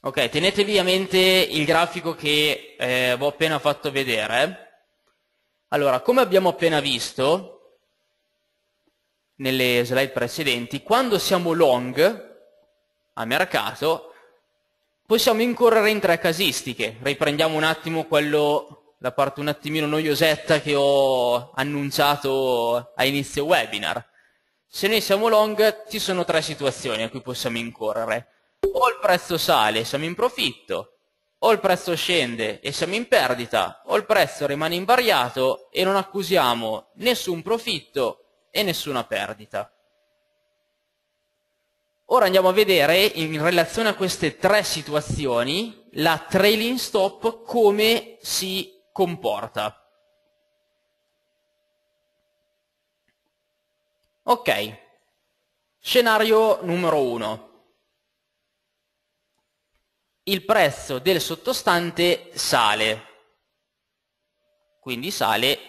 Ok, tenetevi a mente il grafico che eh, vi ho appena fatto vedere. Allora, come abbiamo appena visto nelle slide precedenti, quando siamo long a mercato, possiamo incorrere in tre casistiche. Riprendiamo un attimo quello, la parte un attimino noiosetta che ho annunciato a inizio webinar. Se noi siamo long, ci sono tre situazioni a cui possiamo incorrere o il prezzo sale e siamo in profitto, o il prezzo scende e siamo in perdita, o il prezzo rimane invariato e non accusiamo nessun profitto e nessuna perdita. Ora andiamo a vedere in relazione a queste tre situazioni la trailing stop come si comporta. Ok, scenario numero uno il prezzo del sottostante sale. Quindi sale,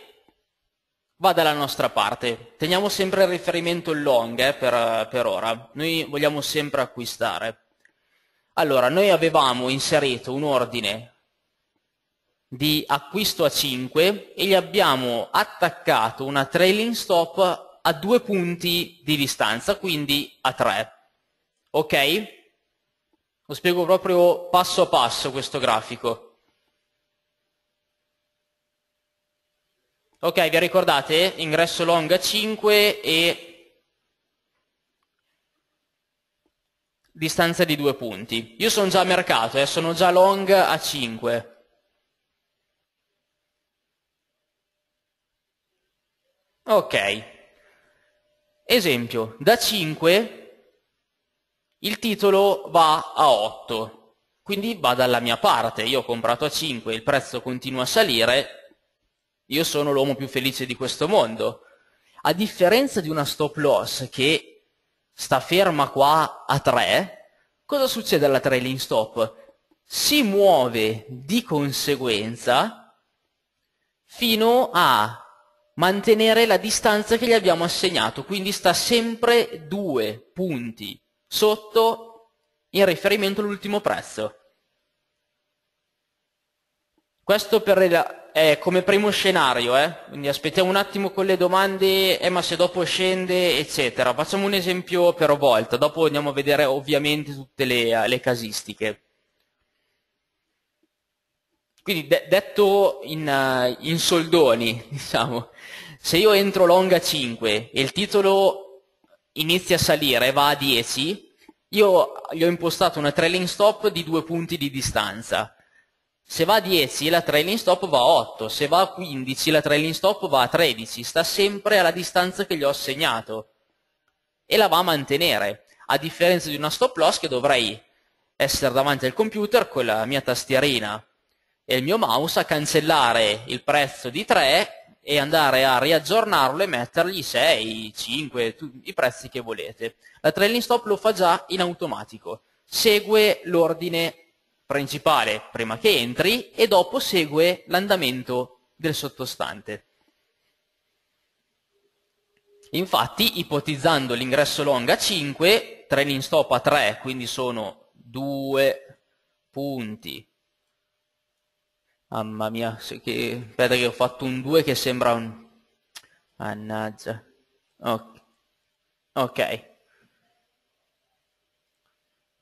va dalla nostra parte. Teniamo sempre il riferimento long eh, per, per ora. Noi vogliamo sempre acquistare. Allora, noi avevamo inserito un ordine di acquisto a 5 e gli abbiamo attaccato una trailing stop a due punti di distanza, quindi a 3. Ok? Lo spiego proprio passo a passo questo grafico. Ok, vi ricordate? Ingresso long a 5 e distanza di due punti. Io sono già a mercato, eh, sono già long a 5. Ok. Esempio, da 5 il titolo va a 8, quindi va dalla mia parte. Io ho comprato a 5, il prezzo continua a salire, io sono l'uomo più felice di questo mondo. A differenza di una stop loss che sta ferma qua a 3, cosa succede alla trailing stop? Si muove di conseguenza fino a mantenere la distanza che gli abbiamo assegnato, quindi sta sempre due punti sotto in riferimento all'ultimo prezzo. Questo per è come primo scenario, eh? quindi aspettiamo un attimo con le domande, eh, ma se dopo scende, eccetera. Facciamo un esempio per volta, dopo andiamo a vedere ovviamente tutte le, le casistiche. Quindi de detto in, uh, in soldoni, <laughs> diciamo, se io entro long a 5 e il titolo inizia a salire, va a 10, io gli ho impostato una trailing stop di due punti di distanza. Se va a 10 la trailing stop va a 8, se va a 15 la trailing stop va a 13, sta sempre alla distanza che gli ho assegnato. E la va a mantenere, a differenza di una stop loss che dovrei essere davanti al computer con la mia tastierina e il mio mouse a cancellare il prezzo di 3 e andare a riaggiornarlo e mettergli 6, 5, i prezzi che volete. La trailing stop lo fa già in automatico, segue l'ordine principale prima che entri e dopo segue l'andamento del sottostante. Infatti, ipotizzando l'ingresso long a 5, trailing stop a 3, quindi sono 2 punti Mamma mia, che... aspetta che ho fatto un 2 che sembra un... Mannaggia. Ok.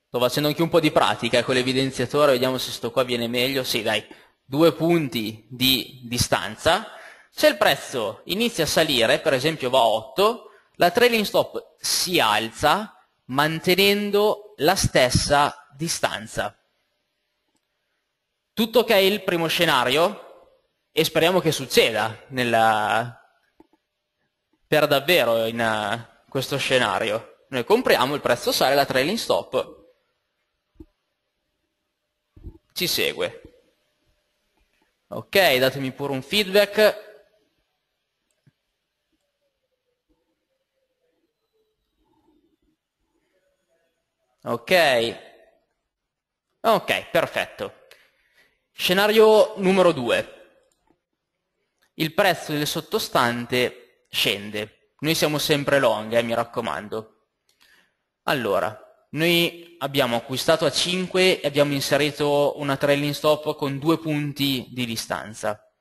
Sto facendo anche un po' di pratica con l'evidenziatore, vediamo se sto qua viene meglio. Sì, dai, due punti di distanza. Se il prezzo inizia a salire, per esempio va a 8, la trailing stop si alza mantenendo la stessa distanza. Tutto ok il primo scenario e speriamo che succeda nella... per davvero in uh, questo scenario. Noi compriamo, il prezzo sale, la trailing stop ci segue. Ok, datemi pure un feedback. Ok. Ok, perfetto. Scenario numero 2. Il prezzo del sottostante scende. Noi siamo sempre long, eh, mi raccomando. Allora, noi abbiamo acquistato a 5 e abbiamo inserito una trailing stop con due punti di distanza.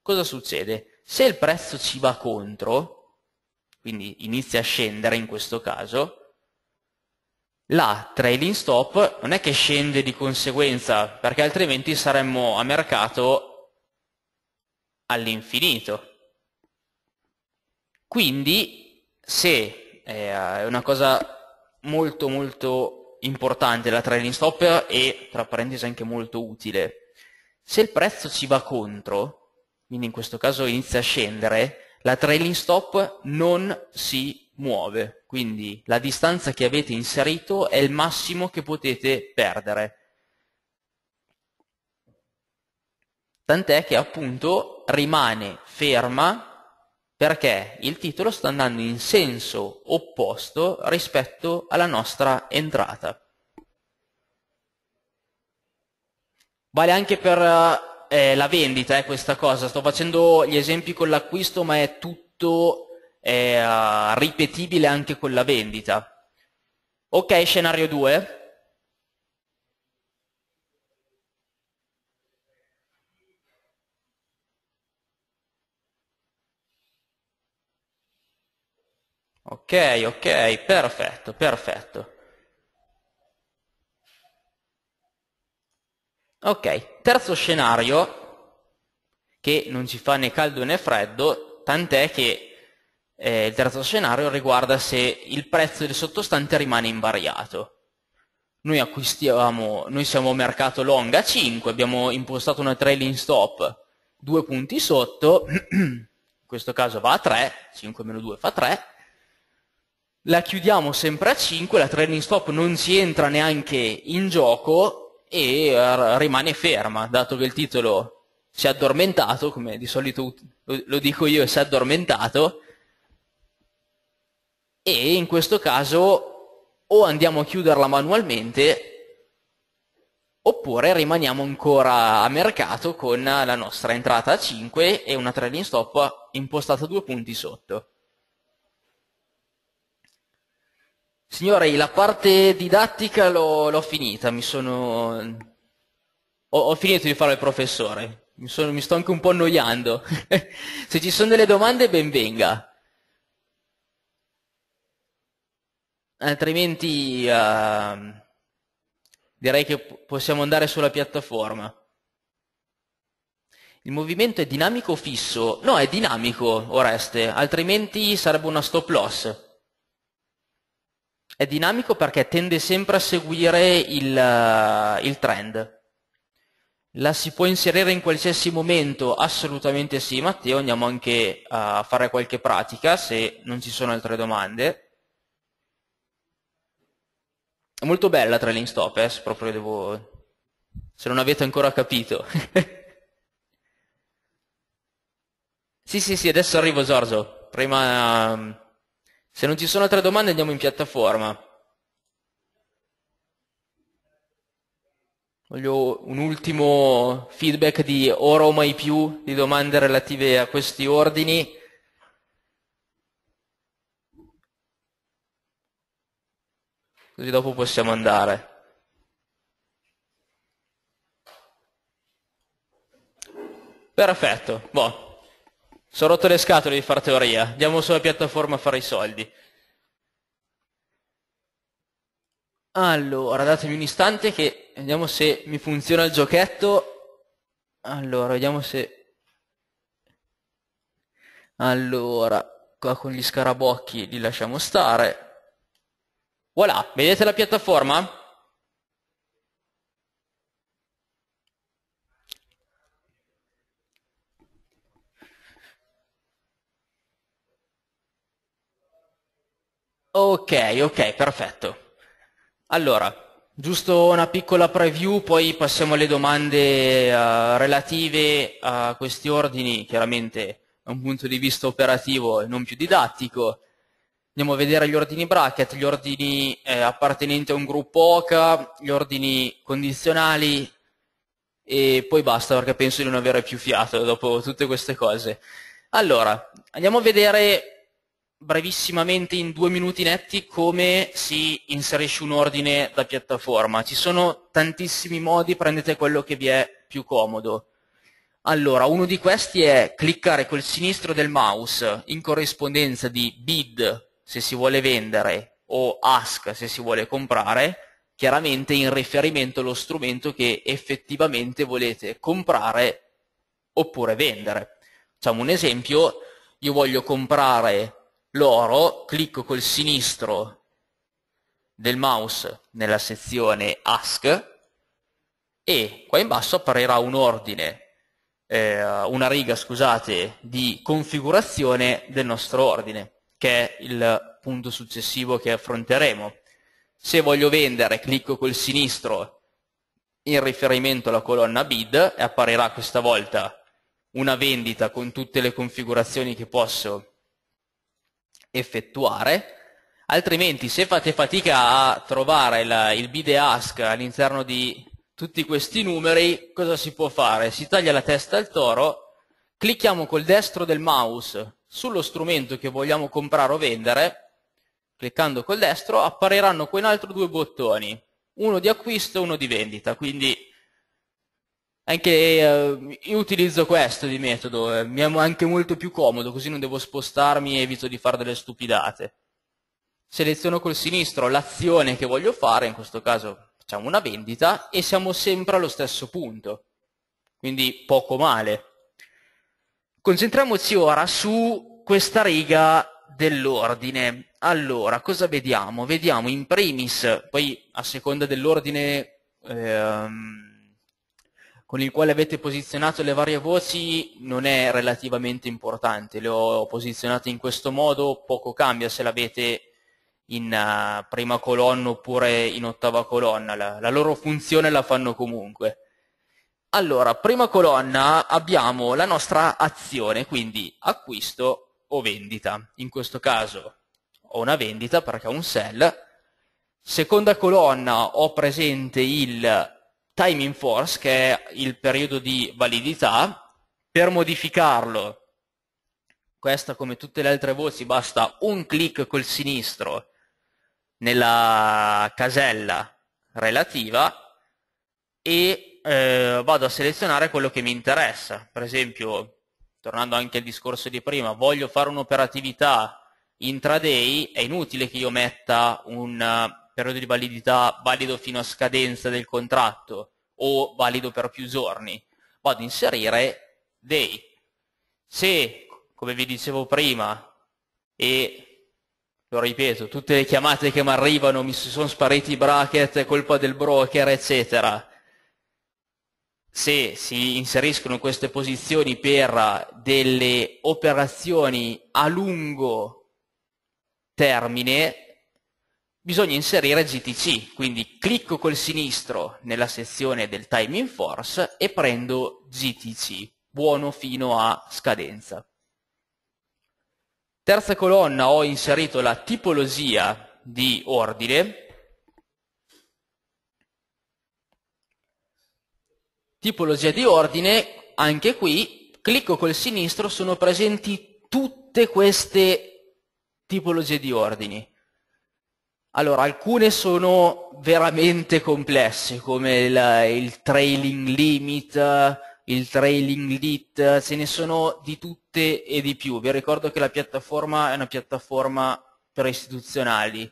Cosa succede? Se il prezzo ci va contro, quindi inizia a scendere in questo caso, la trailing stop non è che scende di conseguenza, perché altrimenti saremmo a mercato all'infinito. Quindi, se eh, è una cosa molto molto importante la trailing stop e tra parentesi anche molto utile, se il prezzo ci va contro, quindi in questo caso inizia a scendere, la trailing stop non si muove, quindi la distanza che avete inserito è il massimo che potete perdere. Tant'è che appunto rimane ferma perché il titolo sta andando in senso opposto rispetto alla nostra entrata. Vale anche per eh, la vendita eh, questa cosa, sto facendo gli esempi con l'acquisto ma è tutto è uh, ripetibile anche con la vendita. Ok, scenario 2. Ok, ok, perfetto, perfetto. Ok, terzo scenario, che non ci fa né caldo né freddo, tant'è che eh, il terzo scenario riguarda se il prezzo del sottostante rimane invariato. Noi noi siamo mercato long a 5, abbiamo impostato una trailing stop due punti sotto, <clears throat> in questo caso va a 3, 5 meno 2 fa 3, la chiudiamo sempre a 5, la trailing stop non si entra neanche in gioco e rimane ferma, dato che il titolo si è addormentato, come di solito lo dico io, si è addormentato, e in questo caso o andiamo a chiuderla manualmente oppure rimaniamo ancora a mercato con la nostra entrata a 5 e una trading stop impostata due punti sotto. Signori, la parte didattica l'ho, finita, sono... Ho, ho, finito di fare il professore, mi, sono, mi sto anche un po' annoiando. <laughs> Se ci sono delle domande ben venga. Altrimenti uh, direi che possiamo andare sulla piattaforma. Il movimento è dinamico o fisso? No, è dinamico, Oreste, altrimenti sarebbe una stop loss. È dinamico perché tende sempre a seguire il, uh, il trend. La si può inserire in qualsiasi momento? Assolutamente sì, Matteo, andiamo anche a fare qualche pratica se non ci sono altre domande. È molto bella Trailing Stop, eh, proprio devo... se non avete ancora capito. <laughs> sì, sì, sì, adesso arrivo Giorgio. Prima... Se non ci sono altre domande andiamo in piattaforma. Voglio un ultimo feedback di ora o mai più di domande relative a questi ordini. Così dopo possiamo andare. Perfetto, boh. Sono rotto le scatole di fare teoria, andiamo sulla piattaforma a fare i soldi. Allora, datemi un istante che vediamo se mi funziona il giochetto. Allora, vediamo se... Allora, qua con gli scarabocchi li lasciamo stare. Voilà, vedete la piattaforma? Ok, ok, perfetto. Allora, giusto una piccola preview, poi passiamo alle domande uh, relative a questi ordini, chiaramente da un punto di vista operativo e non più didattico andiamo a vedere gli ordini bracket, gli ordini eh, appartenenti a un gruppo OCA, gli ordini condizionali e poi basta perché penso di non avere più fiato dopo tutte queste cose. Allora, andiamo a vedere brevissimamente in due minuti netti come si inserisce un ordine da piattaforma. Ci sono tantissimi modi, prendete quello che vi è più comodo. Allora, uno di questi è cliccare col sinistro del mouse in corrispondenza di bid se si vuole vendere o ask se si vuole comprare, chiaramente in riferimento allo strumento che effettivamente volete comprare oppure vendere. Facciamo un esempio, io voglio comprare l'oro, clicco col sinistro del mouse nella sezione ask e qua in basso apparirà un ordine, eh, una riga scusate, di configurazione del nostro ordine che è il punto successivo che affronteremo. Se voglio vendere, clicco col sinistro in riferimento alla colonna bid e apparirà questa volta una vendita con tutte le configurazioni che posso effettuare. Altrimenti, se fate fatica a trovare la, il bid e ask all'interno di tutti questi numeri, cosa si può fare? Si taglia la testa al toro, clicchiamo col destro del mouse sullo strumento che vogliamo comprare o vendere, cliccando col destro, appariranno alto due bottoni, uno di acquisto e uno di vendita, quindi anche eh, io utilizzo questo di metodo, eh, mi è anche molto più comodo, così non devo spostarmi e evito di fare delle stupidate. Seleziono col sinistro l'azione che voglio fare, in questo caso facciamo una vendita e siamo sempre allo stesso punto, quindi poco male. Concentriamoci ora su questa riga dell'ordine. Allora, cosa vediamo? Vediamo in primis, poi a seconda dell'ordine ehm, con il quale avete posizionato le varie voci non è relativamente importante, le ho posizionate in questo modo, poco cambia se l'avete in uh, prima colonna oppure in ottava colonna, la, la loro funzione la fanno comunque. Allora, prima colonna abbiamo la nostra azione, quindi acquisto o vendita. In questo caso ho una vendita perché ho un sell. Seconda colonna ho presente il time in force, che è il periodo di validità. Per modificarlo, questa come tutte le altre voci, basta un clic col sinistro nella casella relativa e eh, vado a selezionare quello che mi interessa. Per esempio, tornando anche al discorso di prima, voglio fare un'operatività intraday, è inutile che io metta un uh, periodo di validità valido fino a scadenza del contratto o valido per più giorni. Vado a inserire day. Se, come vi dicevo prima, e lo ripeto, tutte le chiamate che mi arrivano, mi sono spariti i bracket, è colpa del broker, eccetera. Se si inseriscono queste posizioni per delle operazioni a lungo termine, bisogna inserire GTC, quindi clicco col sinistro nella sezione del Time in Force e prendo GTC, buono fino a scadenza. Terza colonna ho inserito la tipologia di ordine. Tipologia di ordine, anche qui clicco col sinistro, sono presenti tutte queste tipologie di ordini. Allora, alcune sono veramente complesse, come il, il trailing limit, il trailing lit, ce ne sono di tutte e di più. Vi ricordo che la piattaforma è una piattaforma per istituzionali.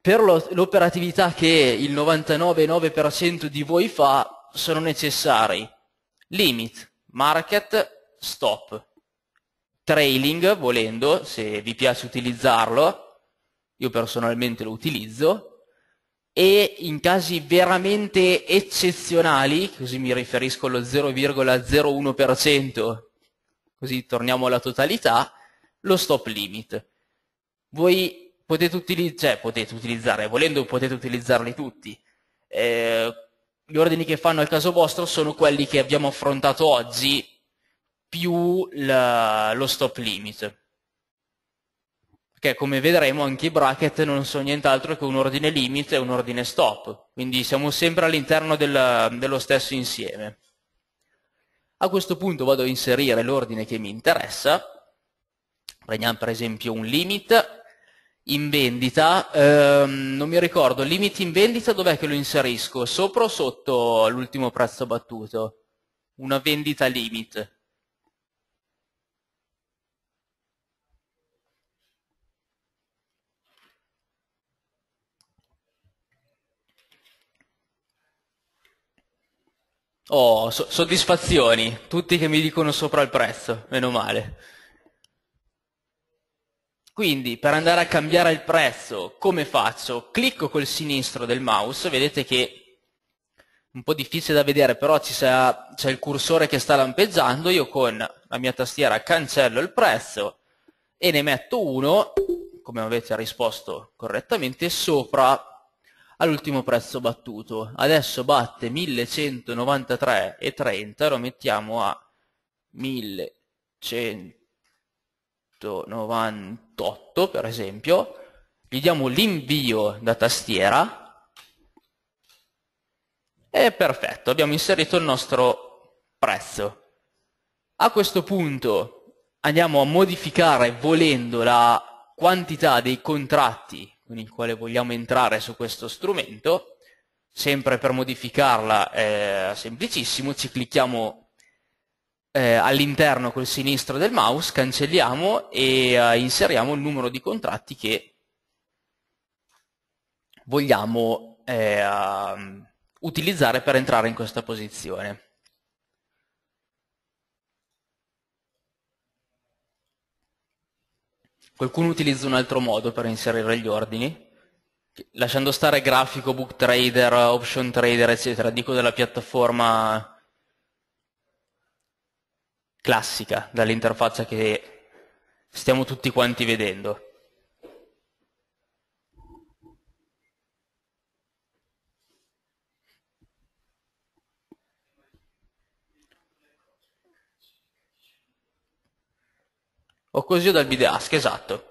Per l'operatività che il 99,9% di voi fa sono necessari limit, market, stop, trailing volendo, se vi piace utilizzarlo, io personalmente lo utilizzo, e in casi veramente eccezionali, così mi riferisco allo 0,01%, così torniamo alla totalità, lo stop limit. Voi potete, utilizz cioè, potete utilizzare, volendo potete utilizzarli tutti. Eh, gli ordini che fanno al caso vostro sono quelli che abbiamo affrontato oggi più la, lo stop limit. Perché come vedremo anche i bracket non sono nient'altro che un ordine limite e un ordine stop, quindi siamo sempre all'interno del, dello stesso insieme. A questo punto vado a inserire l'ordine che mi interessa, prendiamo per esempio un limit in vendita, ehm, non mi ricordo, limit in vendita dov'è che lo inserisco? Sopra o sotto l'ultimo prezzo battuto? Una vendita limit. Oh, so soddisfazioni, tutti che mi dicono sopra il prezzo, meno male. Quindi per andare a cambiare il prezzo, come faccio? Clicco col sinistro del mouse, vedete che è un po' difficile da vedere, però c'è il cursore che sta lampeggiando, io con la mia tastiera cancello il prezzo e ne metto uno, come avete risposto correttamente, sopra all'ultimo prezzo battuto. Adesso batte 1193,30, lo mettiamo a 1198 per esempio, gli diamo l'invio da tastiera e perfetto, abbiamo inserito il nostro prezzo. A questo punto andiamo a modificare volendo la quantità dei contratti con il quale vogliamo entrare su questo strumento, sempre per modificarla è semplicissimo, ci clicchiamo eh, all'interno col sinistro del mouse, cancelliamo e eh, inseriamo il numero di contratti che vogliamo eh, utilizzare per entrare in questa posizione. Qualcuno utilizza un altro modo per inserire gli ordini? Lasciando stare grafico, book trader, option trader, eccetera, dico della piattaforma classica, dall'interfaccia che stiamo tutti quanti vedendo. O così o dal videask, esatto.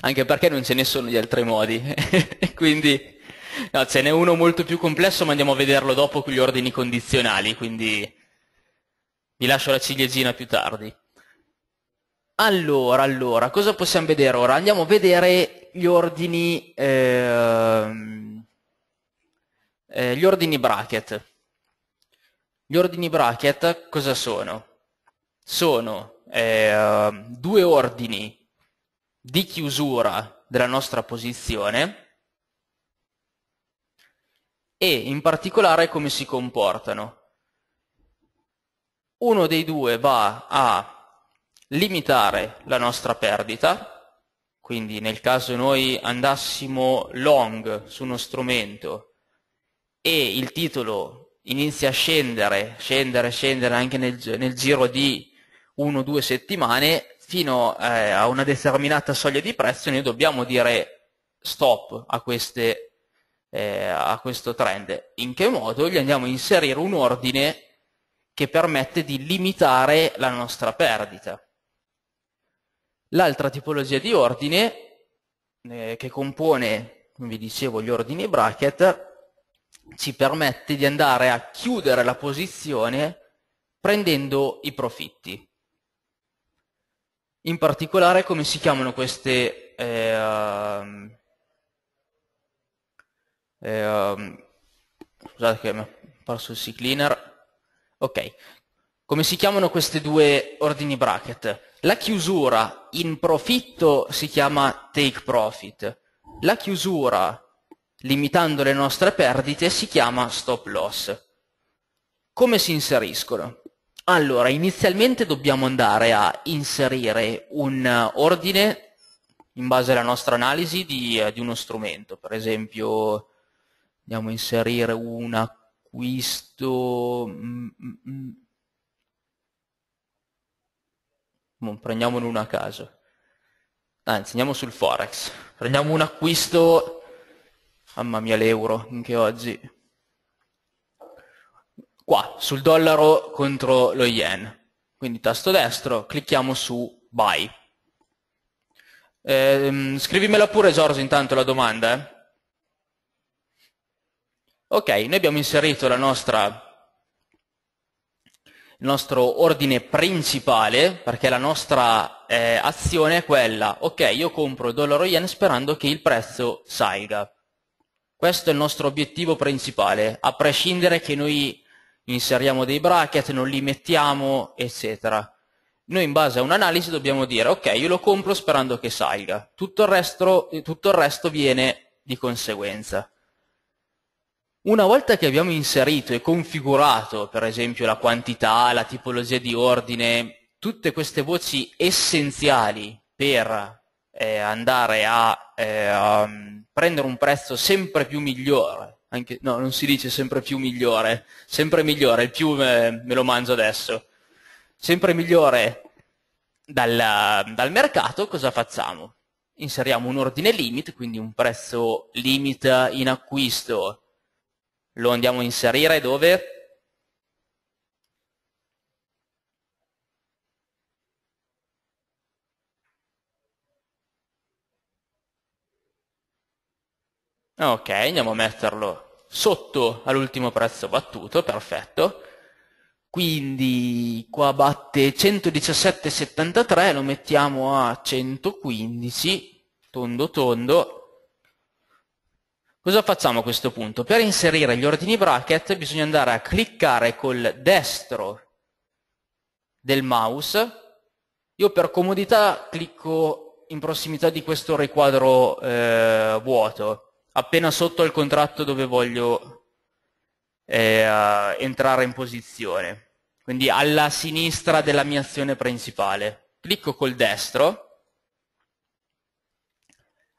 Anche perché non ce ne sono di altri modi. <laughs> quindi no, ce n'è uno molto più complesso, ma andiamo a vederlo dopo con gli ordini condizionali, quindi vi lascio la ciliegina più tardi. Allora, allora, cosa possiamo vedere ora? Andiamo a vedere gli ordini, eh, eh, gli ordini bracket. Gli ordini bracket cosa sono? sono eh, due ordini di chiusura della nostra posizione e in particolare come si comportano. Uno dei due va a limitare la nostra perdita, quindi nel caso noi andassimo long su uno strumento e il titolo inizia a scendere, scendere, scendere anche nel, nel giro di uno o due settimane fino eh, a una determinata soglia di prezzo noi dobbiamo dire stop a, queste, eh, a questo trend. In che modo? Gli andiamo a inserire un ordine che permette di limitare la nostra perdita. L'altra tipologia di ordine eh, che compone, come vi dicevo, gli ordini bracket ci permette di andare a chiudere la posizione prendendo i profitti. In particolare come si chiamano queste eh, eh, scusate che mi ha perso il cleaner ok. Come si chiamano questi due ordini bracket? La chiusura in profitto si chiama take profit. La chiusura limitando le nostre perdite si chiama stop loss. Come si inseriscono? Allora, inizialmente dobbiamo andare a inserire un ordine in base alla nostra analisi di, di uno strumento. Per esempio, andiamo a inserire un acquisto... Mm, mm, mm. prendiamone una a caso. Anzi, andiamo sul Forex. Prendiamo un acquisto... Mamma mia l'euro, anche oggi qua sul dollaro contro lo yen. Quindi tasto destro, clicchiamo su Buy. Eh, scrivimela pure Giorgio intanto la domanda. Eh. Ok, noi abbiamo inserito nostra, il nostro ordine principale perché la nostra eh, azione è quella, ok, io compro il dollaro yen sperando che il prezzo salga. Questo è il nostro obiettivo principale, a prescindere che noi inseriamo dei bracket, non li mettiamo, eccetera. Noi in base a un'analisi dobbiamo dire, ok, io lo compro sperando che salga, tutto il resto, tutto il resto viene di conseguenza. Una volta che abbiamo inserito e configurato, per esempio, la quantità, la tipologia di ordine, tutte queste voci essenziali per eh, andare a, eh, a prendere un prezzo sempre più migliore anche, no, non si dice sempre più migliore, sempre migliore, il più me, me lo mangio adesso. Sempre migliore dal, dal mercato, cosa facciamo? Inseriamo un ordine limit, quindi un prezzo limit in acquisto, lo andiamo a inserire dove? Ok, andiamo a metterlo sotto all'ultimo prezzo battuto, perfetto. Quindi qua batte 117,73, lo mettiamo a 115, tondo tondo. Cosa facciamo a questo punto? Per inserire gli ordini bracket bisogna andare a cliccare col destro del mouse. Io per comodità clicco in prossimità di questo riquadro eh, vuoto, appena sotto il contratto dove voglio eh, entrare in posizione, quindi alla sinistra della mia azione principale. Clicco col destro,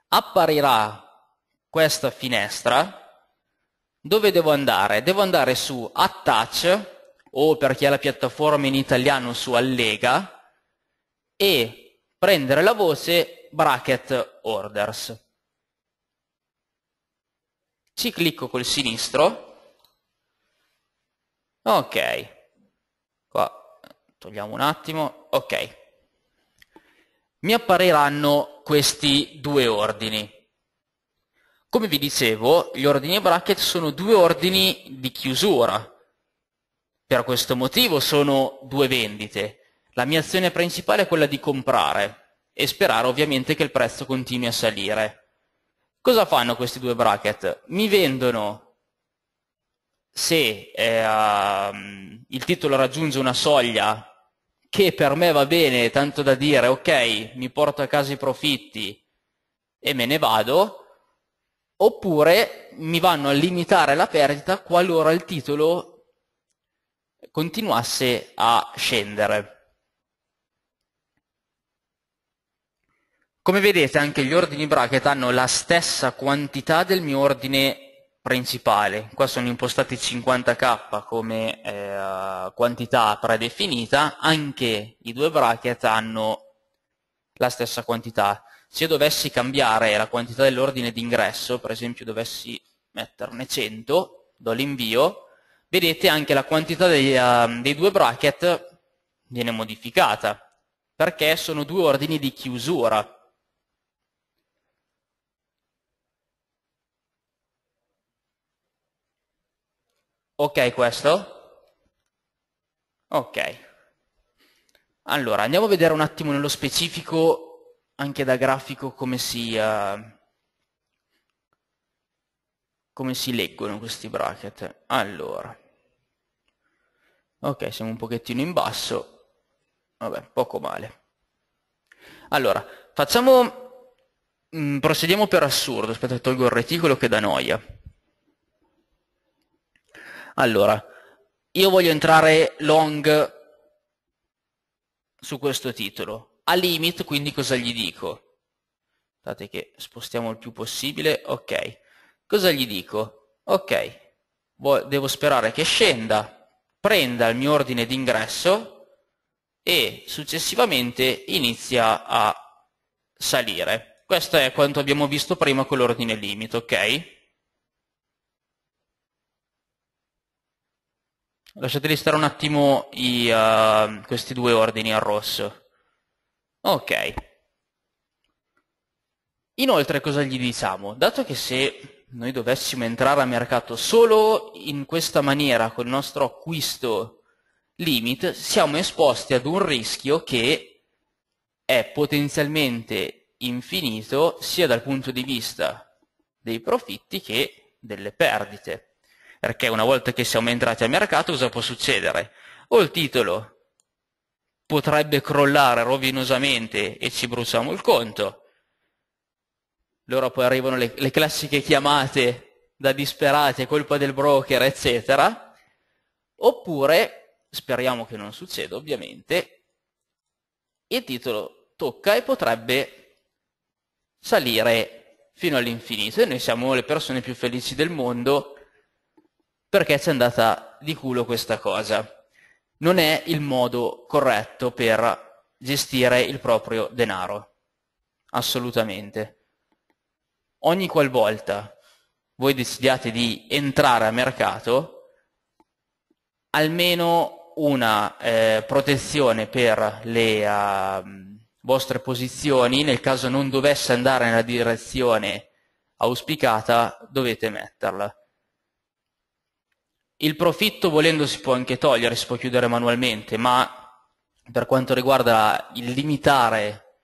apparirà questa finestra, dove devo andare? Devo andare su Attach, o per chi ha la piattaforma in italiano su Allega, e prendere la voce bracket orders. Ci clicco col sinistro. Ok. Qua togliamo un attimo. Ok. Mi appariranno questi due ordini. Come vi dicevo, gli ordini bracket sono due ordini di chiusura. Per questo motivo sono due vendite. La mia azione principale è quella di comprare e sperare ovviamente che il prezzo continui a salire. Cosa fanno questi due bracket? Mi vendono se eh, uh, il titolo raggiunge una soglia che per me va bene, tanto da dire ok, mi porto a casa i profitti e me ne vado, oppure mi vanno a limitare la perdita qualora il titolo continuasse a scendere. Come vedete anche gli ordini bracket hanno la stessa quantità del mio ordine principale. Qua sono impostati 50k come eh, quantità predefinita, anche i due bracket hanno la stessa quantità. Se dovessi cambiare la quantità dell'ordine d'ingresso, per esempio dovessi metterne 100, do l'invio, vedete anche la quantità dei, uh, dei due bracket viene modificata, perché sono due ordini di chiusura Ok questo? Ok. Allora, andiamo a vedere un attimo nello specifico, anche da grafico, come si, uh, come si leggono questi bracket. Allora. Ok, siamo un pochettino in basso. Vabbè, poco male. Allora, facciamo... Mh, mm, procediamo per assurdo. Aspetta, tolgo il reticolo che da noia. Allora, io voglio entrare long su questo titolo. A limit, quindi cosa gli dico? Aspettate che spostiamo il più possibile. Ok. Cosa gli dico? Ok. Devo sperare che scenda, prenda il mio ordine d'ingresso e successivamente inizia a salire. Questo è quanto abbiamo visto prima con l'ordine limit, ok? Lasciateli stare un attimo i, uh, questi due ordini a rosso. Ok. Inoltre cosa gli diciamo? Dato che se noi dovessimo entrare a mercato solo in questa maniera con il nostro acquisto limit, siamo esposti ad un rischio che è potenzialmente infinito sia dal punto di vista dei profitti che delle perdite perché una volta che siamo entrati al mercato cosa può succedere? O il titolo potrebbe crollare rovinosamente e ci bruciamo il conto, allora poi arrivano le, le classiche chiamate da disperati, è colpa del broker, eccetera, oppure, speriamo che non succeda ovviamente, il titolo tocca e potrebbe salire fino all'infinito. E noi siamo le persone più felici del mondo perché ci è andata di culo questa cosa. Non è il modo corretto per gestire il proprio denaro, assolutamente. Ogni qualvolta voi decidiate di entrare a mercato, almeno una eh, protezione per le uh, vostre posizioni, nel caso non dovesse andare nella direzione auspicata, dovete metterla. Il profitto volendo si può anche togliere, si può chiudere manualmente, ma per quanto riguarda il limitare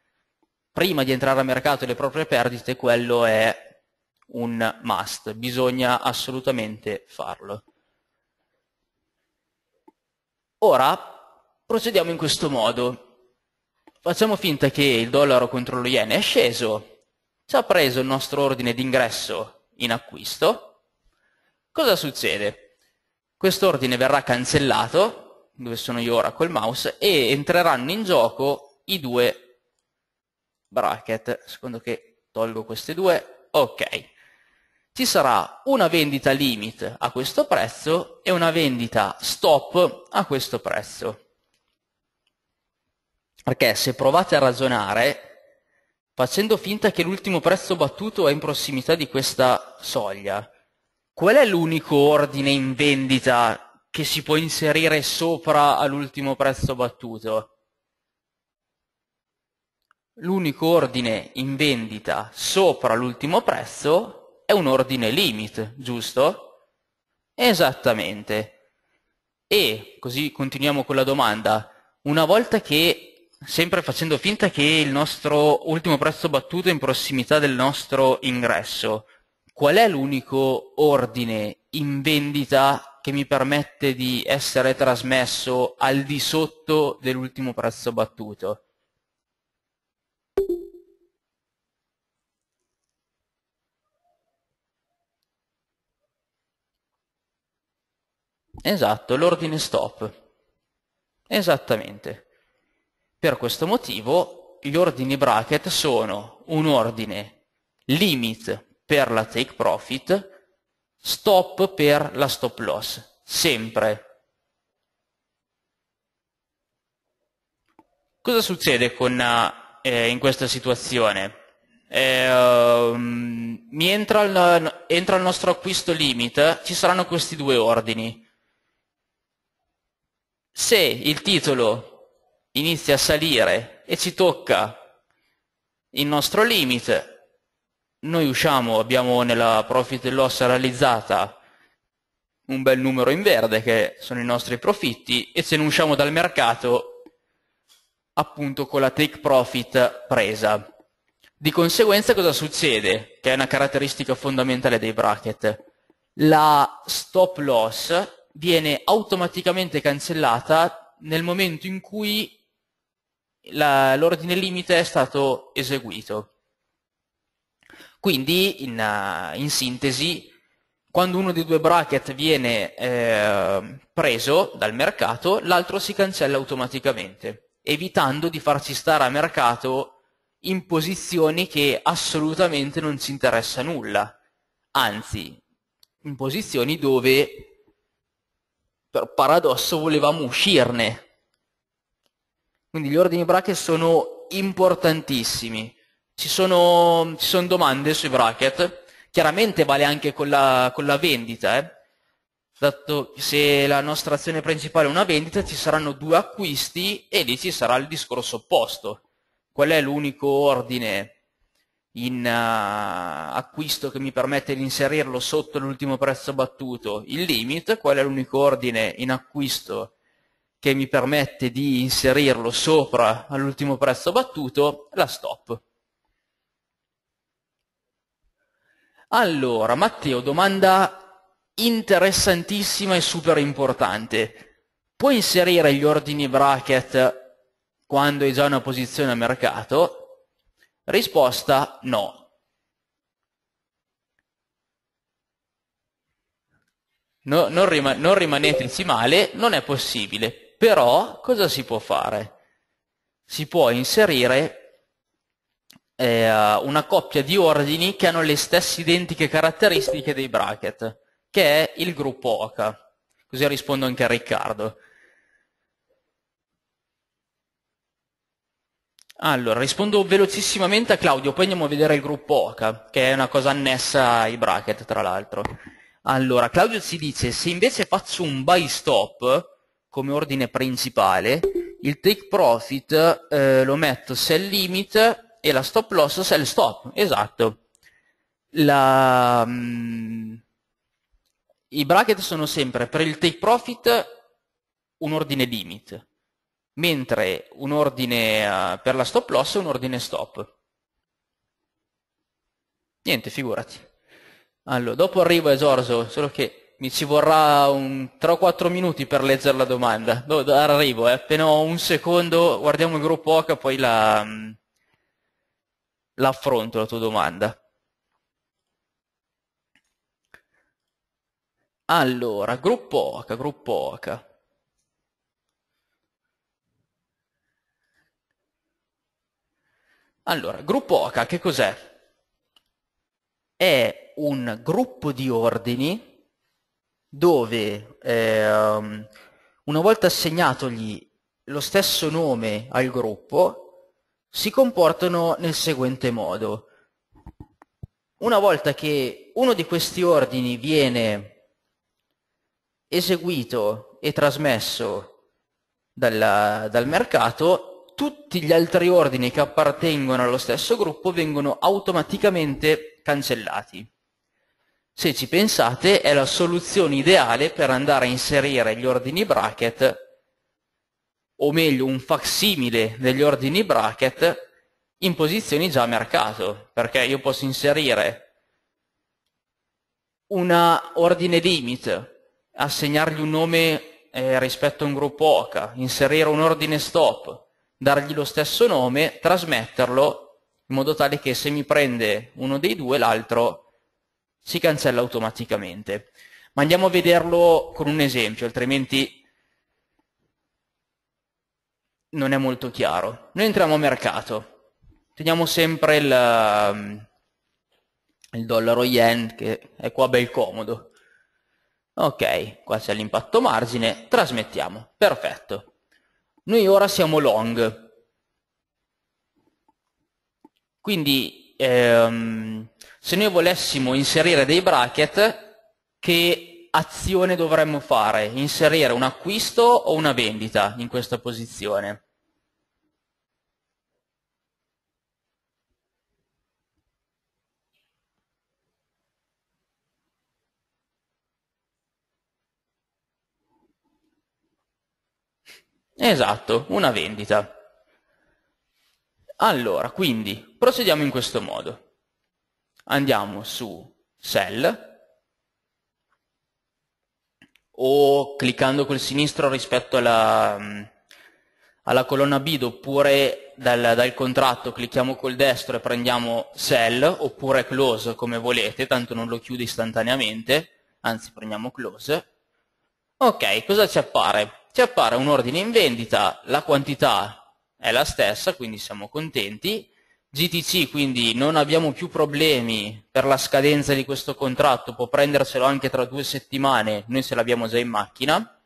prima di entrare a mercato le proprie perdite, quello è un must, bisogna assolutamente farlo. Ora procediamo in questo modo. facciamo finta che il dollaro contro lo yen è sceso, ci ha preso il nostro ordine d'ingresso in acquisto, cosa succede? Quest'ordine verrà cancellato, dove sono io ora col mouse, e entreranno in gioco i due bracket, secondo che tolgo queste due, ok. Ci sarà una vendita limit a questo prezzo e una vendita stop a questo prezzo. Perché se provate a ragionare, facendo finta che l'ultimo prezzo battuto è in prossimità di questa soglia, qual è l'unico ordine in vendita che si può inserire sopra all'ultimo prezzo battuto? L'unico ordine in vendita sopra l'ultimo prezzo è un ordine limit, giusto? Esattamente. E, così continuiamo con la domanda, una volta che sempre facendo finta che il nostro ultimo prezzo battuto è in prossimità del nostro ingresso, qual è l'unico ordine in vendita che mi permette di essere trasmesso al di sotto dell'ultimo prezzo battuto? Esatto, l'ordine stop. Esattamente. Per questo motivo gli ordini bracket sono un ordine limit per la take profit, stop per la stop loss, sempre. Cosa succede con, eh, in questa situazione? Eh, um, mi entra il, entra il nostro acquisto limit, ci saranno questi due ordini. Se il titolo inizia a salire e ci tocca il nostro limite, noi usciamo, abbiamo nella profit and loss realizzata un bel numero in verde che sono i nostri profitti e se ne usciamo dal mercato appunto con la take profit presa. Di conseguenza cosa succede? Che è una caratteristica fondamentale dei bracket. La stop loss viene automaticamente cancellata nel momento in cui l'ordine limite è stato eseguito. Quindi, in, uh, in sintesi, quando uno dei due bracket viene eh, preso dal mercato, l'altro si cancella automaticamente, evitando di farci stare a mercato in posizioni che assolutamente non ci interessa nulla, anzi, in posizioni dove per paradosso volevamo uscirne, quindi gli ordini bracket sono importantissimi. Ci sono, ci sono domande sui bracket, chiaramente vale anche con la, con la vendita, eh? dato se la nostra azione principale è una vendita ci saranno due acquisti e lì ci sarà il discorso opposto. Qual è l'unico ordine in uh, acquisto che mi permette di inserirlo sotto l'ultimo prezzo battuto? Il limit. Qual è l'unico ordine in acquisto che mi permette di inserirlo sopra all'ultimo prezzo battuto, la stop. Allora, Matteo, domanda interessantissima e super importante. Puoi inserire gli ordini bracket quando hai già una posizione a mercato? Risposta no. no non, rima non rimaneteci male, non è possibile. Però cosa si può fare? Si può inserire eh, una coppia di ordini che hanno le stesse identiche caratteristiche dei bracket, che è il gruppo OCA. Così rispondo anche a Riccardo. Allora, rispondo velocissimamente a Claudio, poi andiamo a vedere il gruppo OCA, che è una cosa annessa ai bracket, tra l'altro. Allora, Claudio ci dice, se invece faccio un buy stop, come ordine principale, il take profit eh, lo metto sell limit e la stop loss sell stop, esatto. La, um, I bracket sono sempre per il take profit un ordine limit, mentre un ordine uh, per la stop loss è un ordine stop. Niente, figurati. Allora, dopo arrivo a Giorgio, solo che mi ci vorrà un 3-4 minuti per leggere la domanda. No, arrivo, eh. appena un secondo, guardiamo il gruppo OCA, poi la, mm, la affronto la tua domanda. Allora, gruppo OCA, gruppo OCA. Allora, gruppo OCA che cos'è? È un gruppo di ordini dove eh, una volta assegnatogli lo stesso nome al gruppo si comportano nel seguente modo. Una volta che uno di questi ordini viene eseguito e trasmesso dalla, dal mercato, tutti gli altri ordini che appartengono allo stesso gruppo vengono automaticamente cancellati. Se ci pensate è la soluzione ideale per andare a inserire gli ordini bracket, o meglio un facsimile degli ordini bracket, in posizioni già a mercato, perché io posso inserire un ordine limit, assegnargli un nome eh, rispetto a un gruppo OCA, inserire un ordine stop, dargli lo stesso nome, trasmetterlo in modo tale che se mi prende uno dei due l'altro si cancella automaticamente. Ma andiamo a vederlo con un esempio, altrimenti non è molto chiaro. Noi entriamo a mercato, teniamo sempre il, um, il dollaro yen che è qua bel comodo. Ok, qua c'è l'impatto margine, trasmettiamo, perfetto. Noi ora siamo long. Quindi ehm, se noi volessimo inserire dei bracket, che azione dovremmo fare? Inserire un acquisto o una vendita in questa posizione? Esatto, una vendita. Allora, quindi, procediamo in questo modo andiamo su Cell o cliccando col sinistro rispetto alla, alla colonna bid oppure dal, dal, contratto clicchiamo col destro e prendiamo Cell oppure Close come volete, tanto non lo chiude istantaneamente, anzi prendiamo Close. Ok, cosa ci appare? Ci appare un ordine in vendita, la quantità è la stessa, quindi siamo contenti, GTC, quindi non abbiamo più problemi per la scadenza di questo contratto, può prenderselo anche tra due settimane, noi se l'abbiamo già in macchina,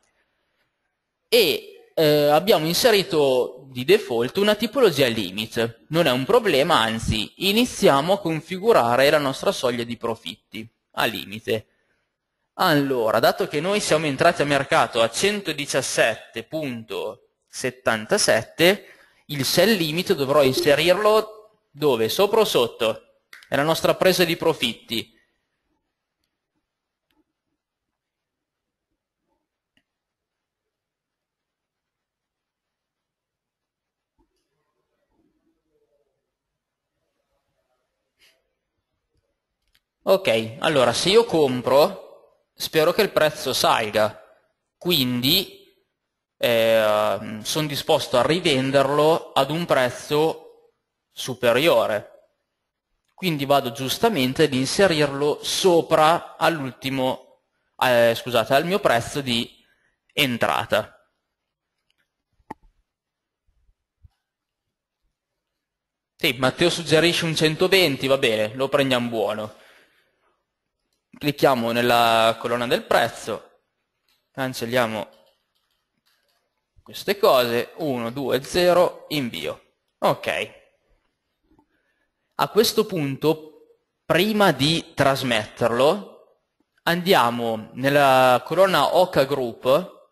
e eh, abbiamo inserito di default una tipologia limit. Non è un problema, anzi, iniziamo a configurare la nostra soglia di profitti a limite. Allora, dato che noi siamo entrati a mercato a 117.77, il sell limit dovrò inserirlo dove? Sopra o sotto? È la nostra presa di profitti. Ok, allora se io compro, spero che il prezzo salga, quindi eh, sono disposto a rivenderlo ad un prezzo superiore. Quindi vado giustamente ad inserirlo sopra all'ultimo, eh, scusate, al mio prezzo di entrata. Sì, Matteo suggerisce un 120, va bene, lo prendiamo buono. Clicchiamo nella colonna del prezzo, cancelliamo queste cose, 1, 2, 0, invio. Ok. A questo punto, prima di trasmetterlo, andiamo nella colonna Oca Group.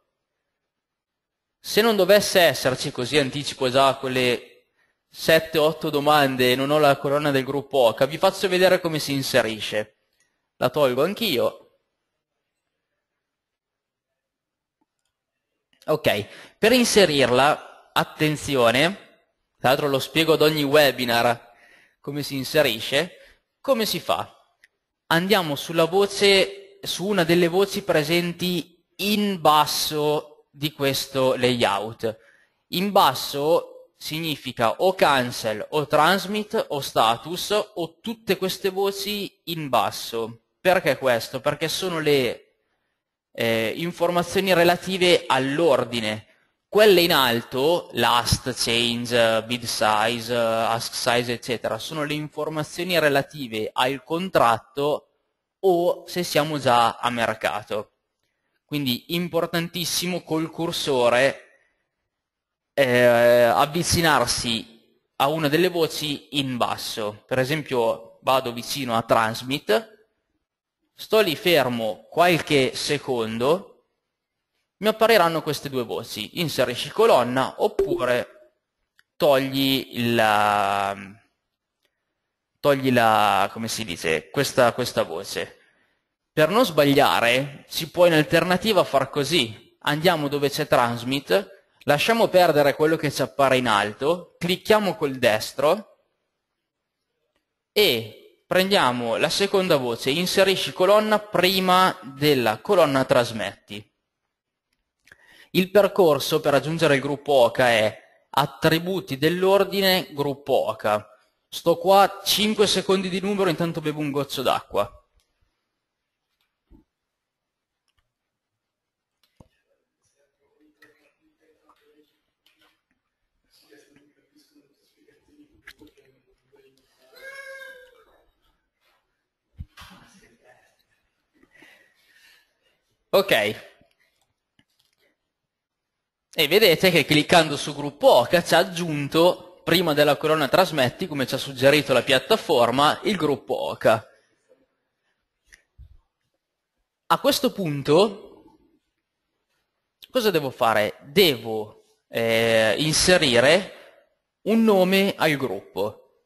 Se non dovesse esserci, così anticipo già quelle 7-8 domande e non ho la colonna del gruppo Oca, vi faccio vedere come si inserisce. La tolgo anch'io. Ok, per inserirla, attenzione, tra l'altro lo spiego ad ogni webinar, come si inserisce, come si fa? Andiamo sulla voce su una delle voci presenti in basso di questo layout. In basso significa o cancel o transmit o status o tutte queste voci in basso. Perché questo? Perché sono le eh, informazioni relative all'ordine. Quelle in alto, last, change, bid size, ask size, eccetera, sono le informazioni relative al contratto o se siamo già a mercato. Quindi importantissimo col cursore eh, avvicinarsi a una delle voci in basso. Per esempio vado vicino a transmit, sto lì fermo qualche secondo, mi appariranno queste due voci, inserisci colonna oppure togli la, togli la come si dice, questa, questa voce. Per non sbagliare si può in alternativa far così, andiamo dove c'è transmit, lasciamo perdere quello che ci appare in alto, clicchiamo col destro e prendiamo la seconda voce, inserisci colonna prima della colonna trasmetti. Il percorso per raggiungere il gruppo OCA è attributi dell'ordine gruppo OCA. Sto qua 5 secondi di numero, intanto bevo un goccio d'acqua. Ok. E vedete che cliccando su gruppo OCA ci ha aggiunto, prima della colonna trasmetti, come ci ha suggerito la piattaforma, il gruppo OCA. A questo punto, cosa devo fare? Devo eh, inserire un nome al gruppo.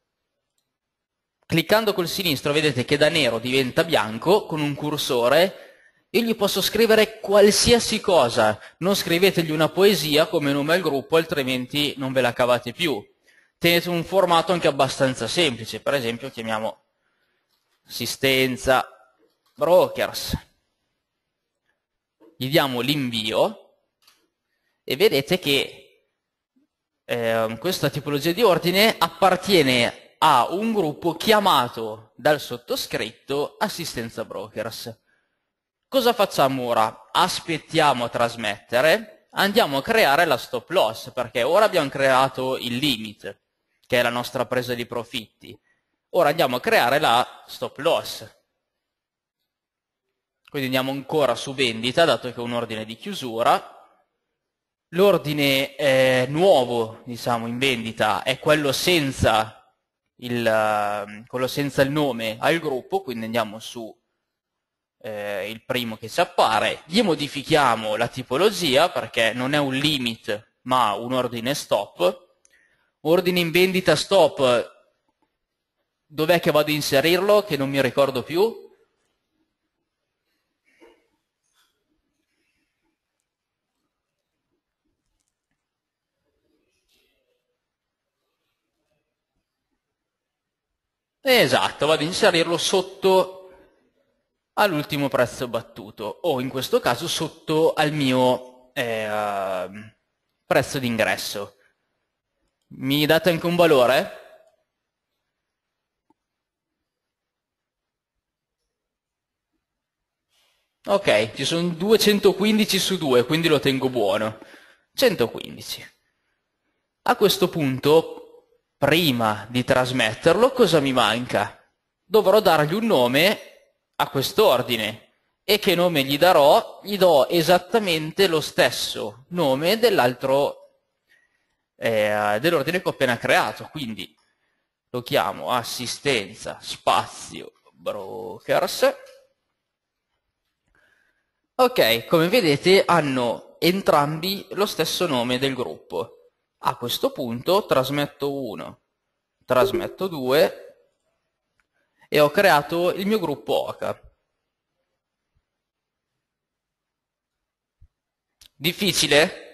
Cliccando col sinistro vedete che da nero diventa bianco con un cursore io gli posso scrivere qualsiasi cosa, non scrivetegli una poesia come nome al gruppo, altrimenti non ve la cavate più. Tenete un formato anche abbastanza semplice, per esempio chiamiamo assistenza brokers. Gli diamo l'invio e vedete che eh, questa tipologia di ordine appartiene a un gruppo chiamato dal sottoscritto assistenza brokers. Cosa facciamo ora? Aspettiamo a trasmettere, andiamo a creare la stop loss, perché ora abbiamo creato il limit, che è la nostra presa di profitti. Ora andiamo a creare la stop loss. Quindi andiamo ancora su vendita, dato che è un ordine di chiusura. L'ordine eh, nuovo, diciamo, in vendita è quello senza il, quello senza il nome al gruppo, quindi andiamo su eh, il primo che ci appare, gli modifichiamo la tipologia perché non è un limit ma un ordine stop, ordine in vendita stop, dov'è che vado a inserirlo che non mi ricordo più? Esatto, vado a inserirlo sotto all'ultimo prezzo battuto o in questo caso sotto al mio eh, prezzo d'ingresso. Mi date anche un valore? Ok, ci sono 215 su 2, quindi lo tengo buono. 115. A questo punto, prima di trasmetterlo, cosa mi manca? Dovrò dargli un nome a quest'ordine. E che nome gli darò? Gli do esattamente lo stesso nome dell'altro eh, dell'ordine che ho appena creato. Quindi lo chiamo assistenza spazio brokers. Ok, come vedete hanno entrambi lo stesso nome del gruppo. A questo punto trasmetto 1, trasmetto 2 e ho creato il mio gruppo OCA. Difficile?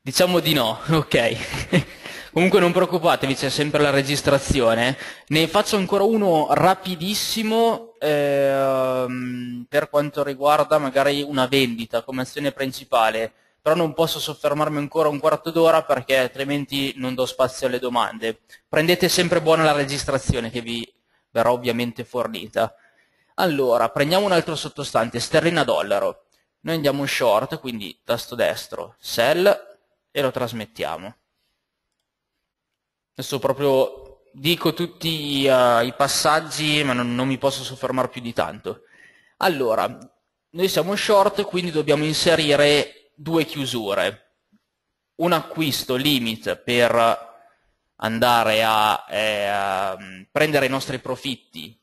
Diciamo di no, <laughs> ok. Comunque non preoccupatevi, c'è sempre la registrazione. Ne faccio ancora uno rapidissimo ehm, per quanto riguarda magari una vendita come azione principale, però non posso soffermarmi ancora un quarto d'ora perché altrimenti non do spazio alle domande. Prendete sempre buona la registrazione che vi verrà ovviamente fornita. Allora, prendiamo un altro sottostante, sterlina dollaro. Noi andiamo short, quindi tasto destro, sell e lo trasmettiamo. Adesso proprio dico tutti uh, i passaggi, ma non, non mi posso soffermare più di tanto. Allora, noi siamo short, quindi dobbiamo inserire due chiusure. Un acquisto limit per andare a, eh, a prendere i nostri profitti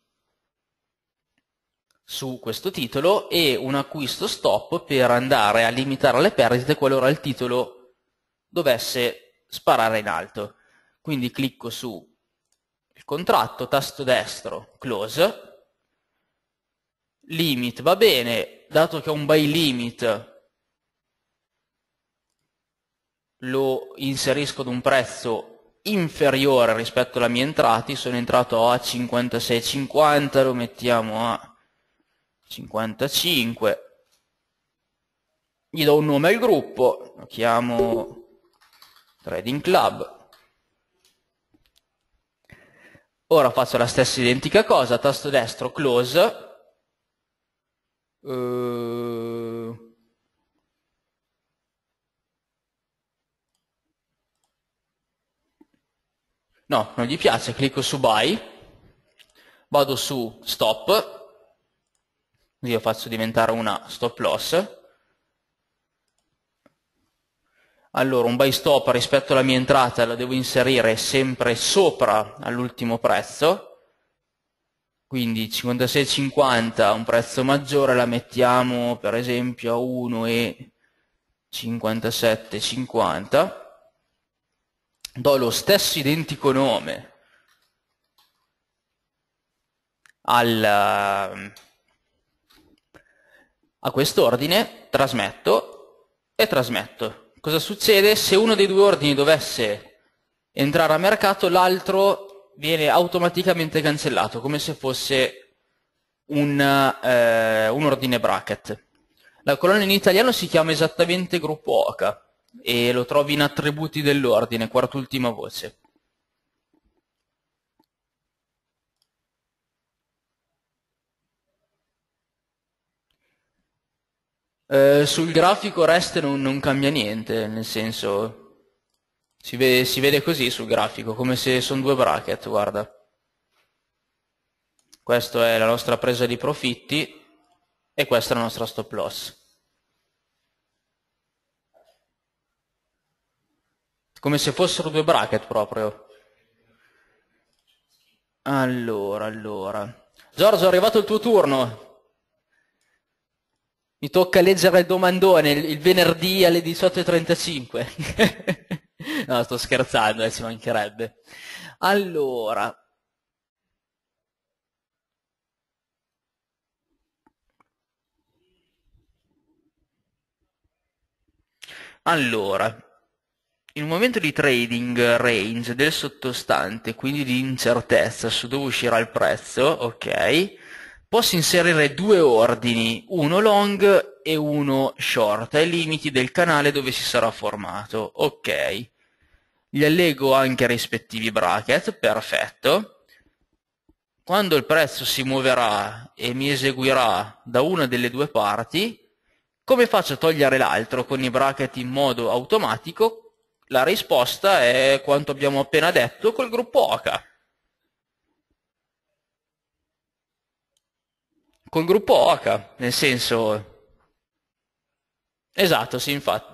su questo titolo e un acquisto stop per andare a limitare le perdite qualora il titolo dovesse sparare in alto. Quindi clicco su il contratto, tasto destro, close, limit, va bene, dato che è un buy limit lo inserisco ad un prezzo inferiore rispetto alla mia entrata, sono entrato a 56,50, lo mettiamo a 55 gli do un nome al gruppo lo chiamo trading club ora faccio la stessa identica cosa tasto destro close. Uh, no, non gli piace clicco su buy vado su stop io faccio diventare una stop loss allora un buy stop rispetto alla mia entrata la devo inserire sempre sopra all'ultimo prezzo quindi 56,50 un prezzo maggiore la mettiamo per esempio a 1,57,50 do lo stesso identico nome al a quest'ordine trasmetto e trasmetto. Cosa succede? Se uno dei due ordini dovesse entrare a mercato, l'altro viene automaticamente cancellato, come se fosse un, eh, un ordine bracket. La colonna in italiano si chiama esattamente gruppo OCA e lo trovi in attributi dell'ordine, quart'ultima voce. Eh, sul grafico REST non, non, cambia niente, nel senso si vede, si vede così sul grafico, come se sono due bracket, guarda. Questa è la nostra presa di profitti e questa è la nostra stop loss. Come se fossero due bracket proprio. Allora, allora. Giorgio, è arrivato il tuo turno. Mi tocca leggere il domandone il, il venerdì alle 18.35. <laughs> no, sto scherzando, eh, ci mancherebbe. Allora. Allora, in un momento di trading range del sottostante, quindi di incertezza su dove uscirà il prezzo, ok, posso inserire due ordini, uno long e uno short, ai limiti del canale dove si sarà formato. Ok. Gli allego anche i rispettivi bracket, perfetto. Quando il prezzo si muoverà e mi eseguirà da una delle due parti, come faccio a togliere l'altro con i bracket in modo automatico? La risposta è quanto abbiamo appena detto col gruppo OCA. Col gruppo OCA, nel senso... Esatto, sì, infatti.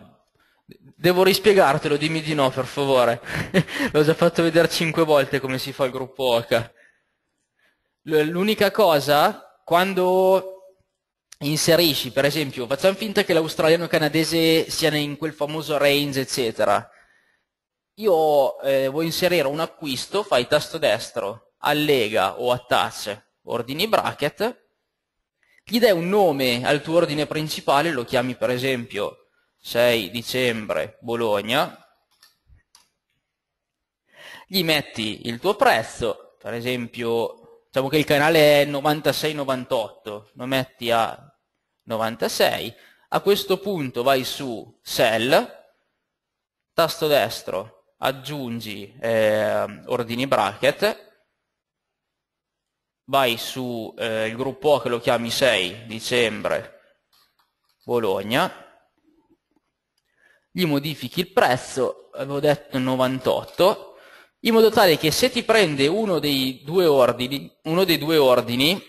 Devo rispiegartelo, dimmi di no, per favore. <laughs> L'ho già fatto vedere cinque volte come si fa il gruppo OCA. L'unica cosa, quando inserisci, per esempio, facciamo finta che l'australiano canadese sia in quel famoso range, eccetera. Io eh, vuoi inserire un acquisto, fai tasto destro, allega o attach, ordini bracket, gli dai un nome al tuo ordine principale, lo chiami per esempio 6 dicembre Bologna, gli metti il tuo prezzo, per esempio, diciamo che il canale è 96-98, lo metti a 96, a questo punto vai su Sell, tasto destro, aggiungi eh, ordini bracket, vai su eh, gruppo che lo chiami 6 dicembre Bologna, gli modifichi il prezzo, avevo detto 98, in modo tale che se ti prende uno dei due ordini, uno dei due ordini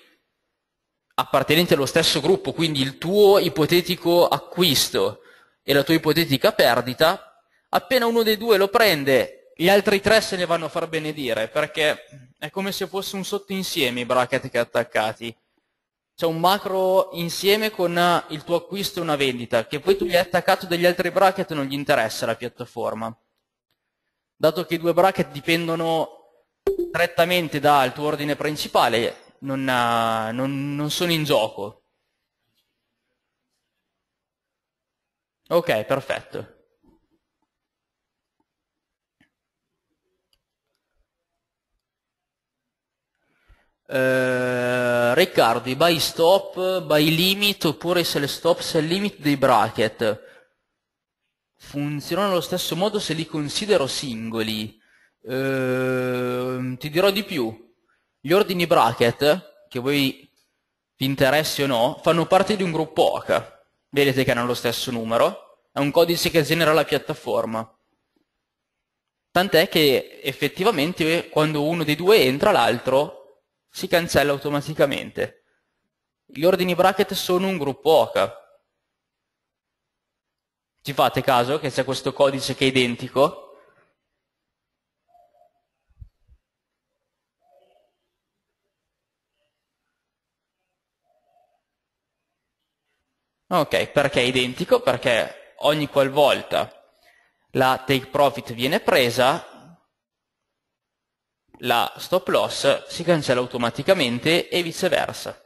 appartenenti allo stesso gruppo, quindi il tuo ipotetico acquisto e la tua ipotetica perdita, appena uno dei due lo prende, gli altri tre se ne vanno a far benedire, perché è come se fosse un sottoinsieme i bracket che attaccati. C'è un macro insieme con il tuo acquisto e una vendita, che poi tu gli hai attaccato degli altri bracket non gli interessa la piattaforma. Dato che i due bracket dipendono strettamente dal tuo ordine principale, non, ha, non, non sono in gioco. Ok, perfetto. Uh, Riccardo, i buy stop, buy limit oppure se le stop, se limit dei bracket funzionano allo stesso modo se li considero singoli. Uh, ti dirò di più. Gli ordini bracket, che voi vi interessi o no, fanno parte di un gruppo OCA. Vedete che hanno lo stesso numero. È un codice che genera la piattaforma. Tant'è che effettivamente quando uno dei due entra, l'altro si cancella automaticamente. Gli ordini bracket sono un gruppo OCA. Ci fate caso che c'è questo codice che è identico? Ok, perché è identico? Perché ogni qualvolta la take profit viene presa, la stop loss si cancella automaticamente e viceversa.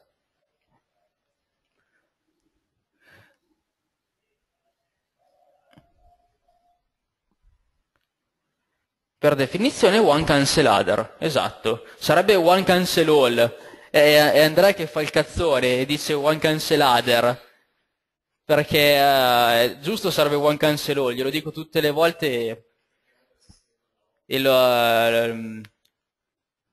Per definizione one cancel other, esatto. Sarebbe one cancel all. È, Andrea che fa il cazzone e dice one cancel other. Perché eh, giusto sarebbe one cancel all, glielo dico tutte le volte e, lo,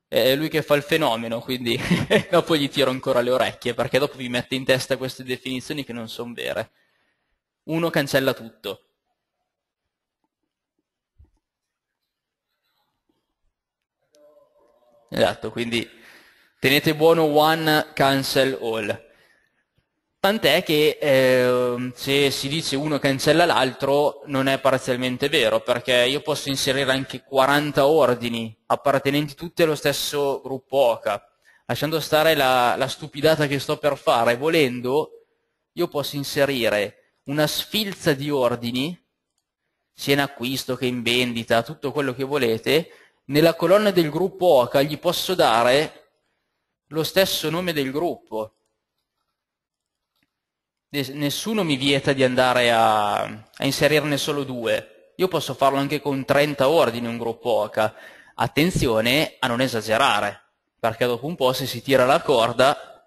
è lui che fa il fenomeno, quindi <laughs> dopo gli tiro ancora le orecchie, perché dopo vi mette in testa queste definizioni che non sono vere. Uno cancella tutto. Esatto, quindi tenete buono one cancel all. Tant'è che eh, se si dice uno cancella l'altro non è parzialmente vero, perché io posso inserire anche 40 ordini appartenenti tutti allo stesso gruppo OCA, lasciando stare la, la stupidata che sto per fare, volendo io posso inserire una sfilza di ordini, sia in acquisto che in vendita, tutto quello che volete, nella colonna del gruppo OCA gli posso dare lo stesso nome del gruppo nessuno mi vieta di andare a, a, inserirne solo due. Io posso farlo anche con 30 ordini in un gruppo OCA. Attenzione a non esagerare, perché dopo un po' se si tira la corda,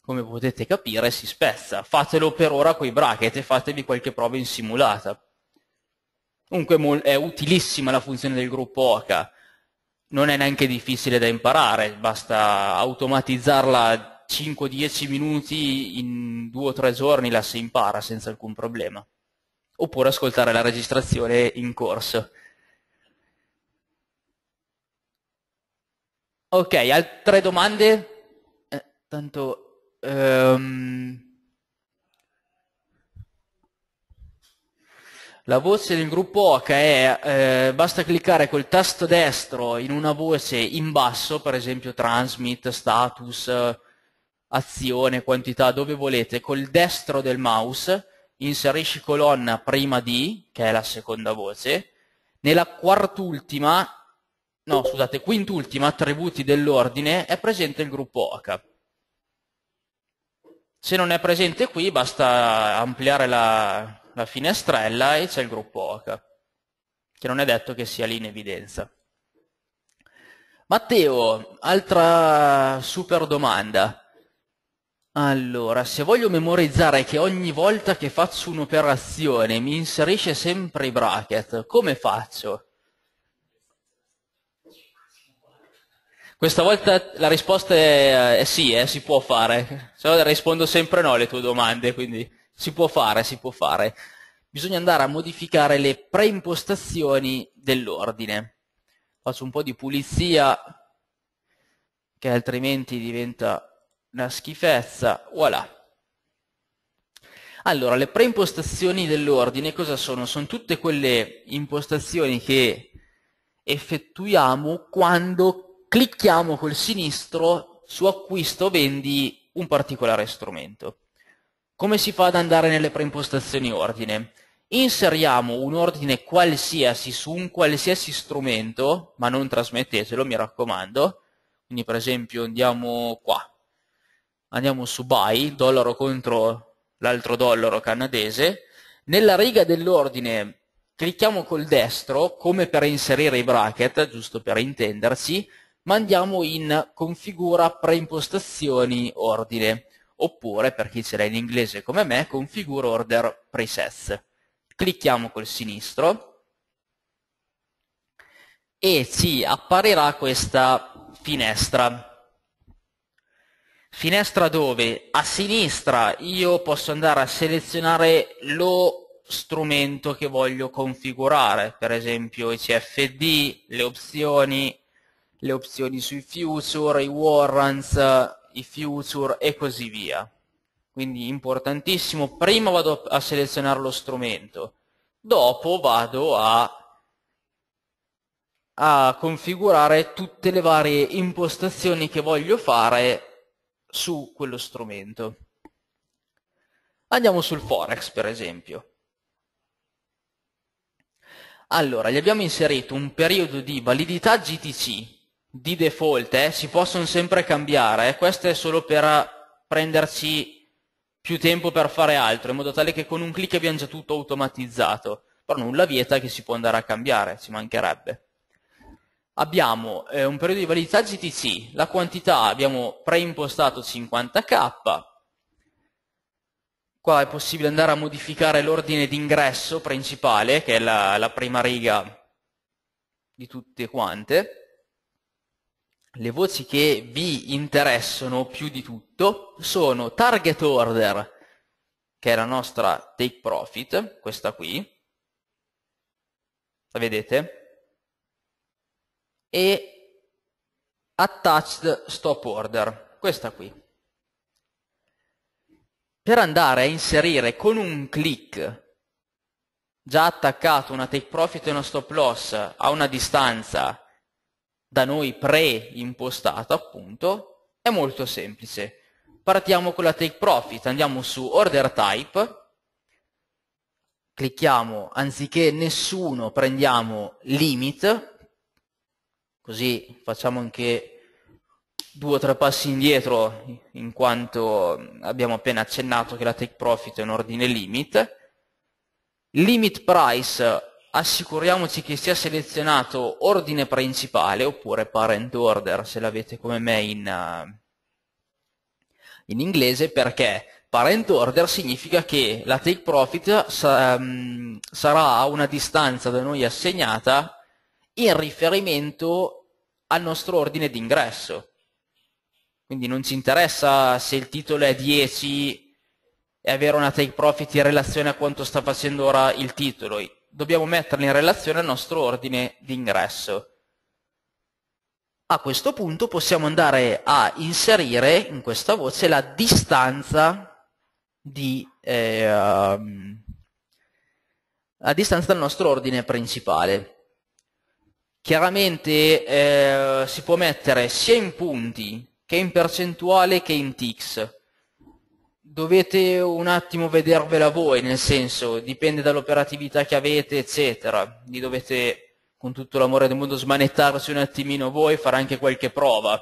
come potete capire, si spezza. Fatelo per ora con i bracket e fatevi qualche prova in simulata. Comunque è utilissima la funzione del gruppo OCA. Non è neanche difficile da imparare, basta automatizzarla 5-10 minuti in due o tre giorni la si impara senza alcun problema. Oppure ascoltare la registrazione in corso. Ok, altre domande? Eh, tanto... Um... La voce del gruppo OCA è, eh, basta cliccare col tasto destro in una voce in basso, per esempio transmit, status, azione, quantità, dove volete, col destro del mouse inserisci colonna prima di, che è la seconda voce, nella quartultima, no scusate, quintultima attributi dell'ordine è presente il gruppo H. Se non è presente qui basta ampliare la, la finestrella e c'è il gruppo OCA, che non è detto che sia lì in evidenza. Matteo, altra super domanda. Allora, se voglio memorizzare che ogni volta che faccio un'operazione mi inserisce sempre i bracket, come faccio? Questa volta la risposta è, è sì, eh, si può fare. Se no rispondo sempre no alle tue domande, quindi si può fare, si può fare. Bisogna andare a modificare le preimpostazioni dell'ordine. Faccio un po' di pulizia, che altrimenti diventa una schifezza. Voilà. Allora, le preimpostazioni dell'ordine cosa sono? Sono tutte quelle impostazioni che effettuiamo quando clicchiamo col sinistro su acquisto o vendi un particolare strumento. Come si fa ad andare nelle preimpostazioni ordine? Inseriamo un ordine qualsiasi su un qualsiasi strumento, ma non trasmettetelo, mi raccomando. Quindi per esempio andiamo qua, andiamo su buy, dollaro contro l'altro dollaro canadese. Nella riga dell'ordine clicchiamo col destro, come per inserire i bracket, giusto per intenderci, ma andiamo in configura preimpostazioni ordine, oppure per chi ce l'ha in inglese come me, configura order presets. Clicchiamo col sinistro e ci apparirà questa finestra. Finestra dove? A sinistra. Io posso andare a selezionare lo strumento che voglio configurare, per esempio i CFD, le opzioni, le opzioni sui future, i warrants, i future e così via. Quindi importantissimo, prima vado a selezionare lo strumento, dopo vado a, a configurare tutte le varie impostazioni che voglio fare su quello strumento. Andiamo sul Forex per esempio. Allora, gli abbiamo inserito un periodo di validità GTC di default eh, si possono sempre cambiare, eh. questo è solo per prenderci più tempo per fare altro, in modo tale che con un clic abbiamo già tutto automatizzato, però nulla vieta che si può andare a cambiare, ci mancherebbe. Abbiamo eh, un periodo di validità GTC, la quantità abbiamo preimpostato 50k, qua è possibile andare a modificare l'ordine d'ingresso principale, che è la, la prima riga di tutte quante, le voci che vi interessano più di tutto sono target order, che è la nostra take profit, questa qui, la vedete? E attached stop order, questa qui. Per andare a inserire con un clic già attaccato una take profit e una stop loss a una distanza da noi pre-impostato appunto, è molto semplice. Partiamo con la take profit, andiamo su order type, clicchiamo anziché nessuno prendiamo limit, così facciamo anche due o tre passi indietro in quanto abbiamo appena accennato che la take profit è un ordine limit. Limit price assicuriamoci che sia selezionato ordine principale oppure parent order se l'avete come me in, uh, in, inglese perché parent order significa che la take profit sa, um, sarà a una distanza da noi assegnata in riferimento al nostro ordine d'ingresso. Quindi non ci interessa se il titolo è 10 e avere una take profit in relazione a quanto sta facendo ora il titolo dobbiamo metterli in relazione al nostro ordine di ingresso. A questo punto possiamo andare a inserire in questa voce la distanza, di, eh, um, la distanza dal nostro ordine principale. Chiaramente eh, si può mettere sia in punti che in percentuale che in ticks dovete un attimo vedervela voi, nel senso, dipende dall'operatività che avete, eccetera. Vi dovete, con tutto l'amore del mondo, smanettarsi un attimino voi, fare anche qualche prova.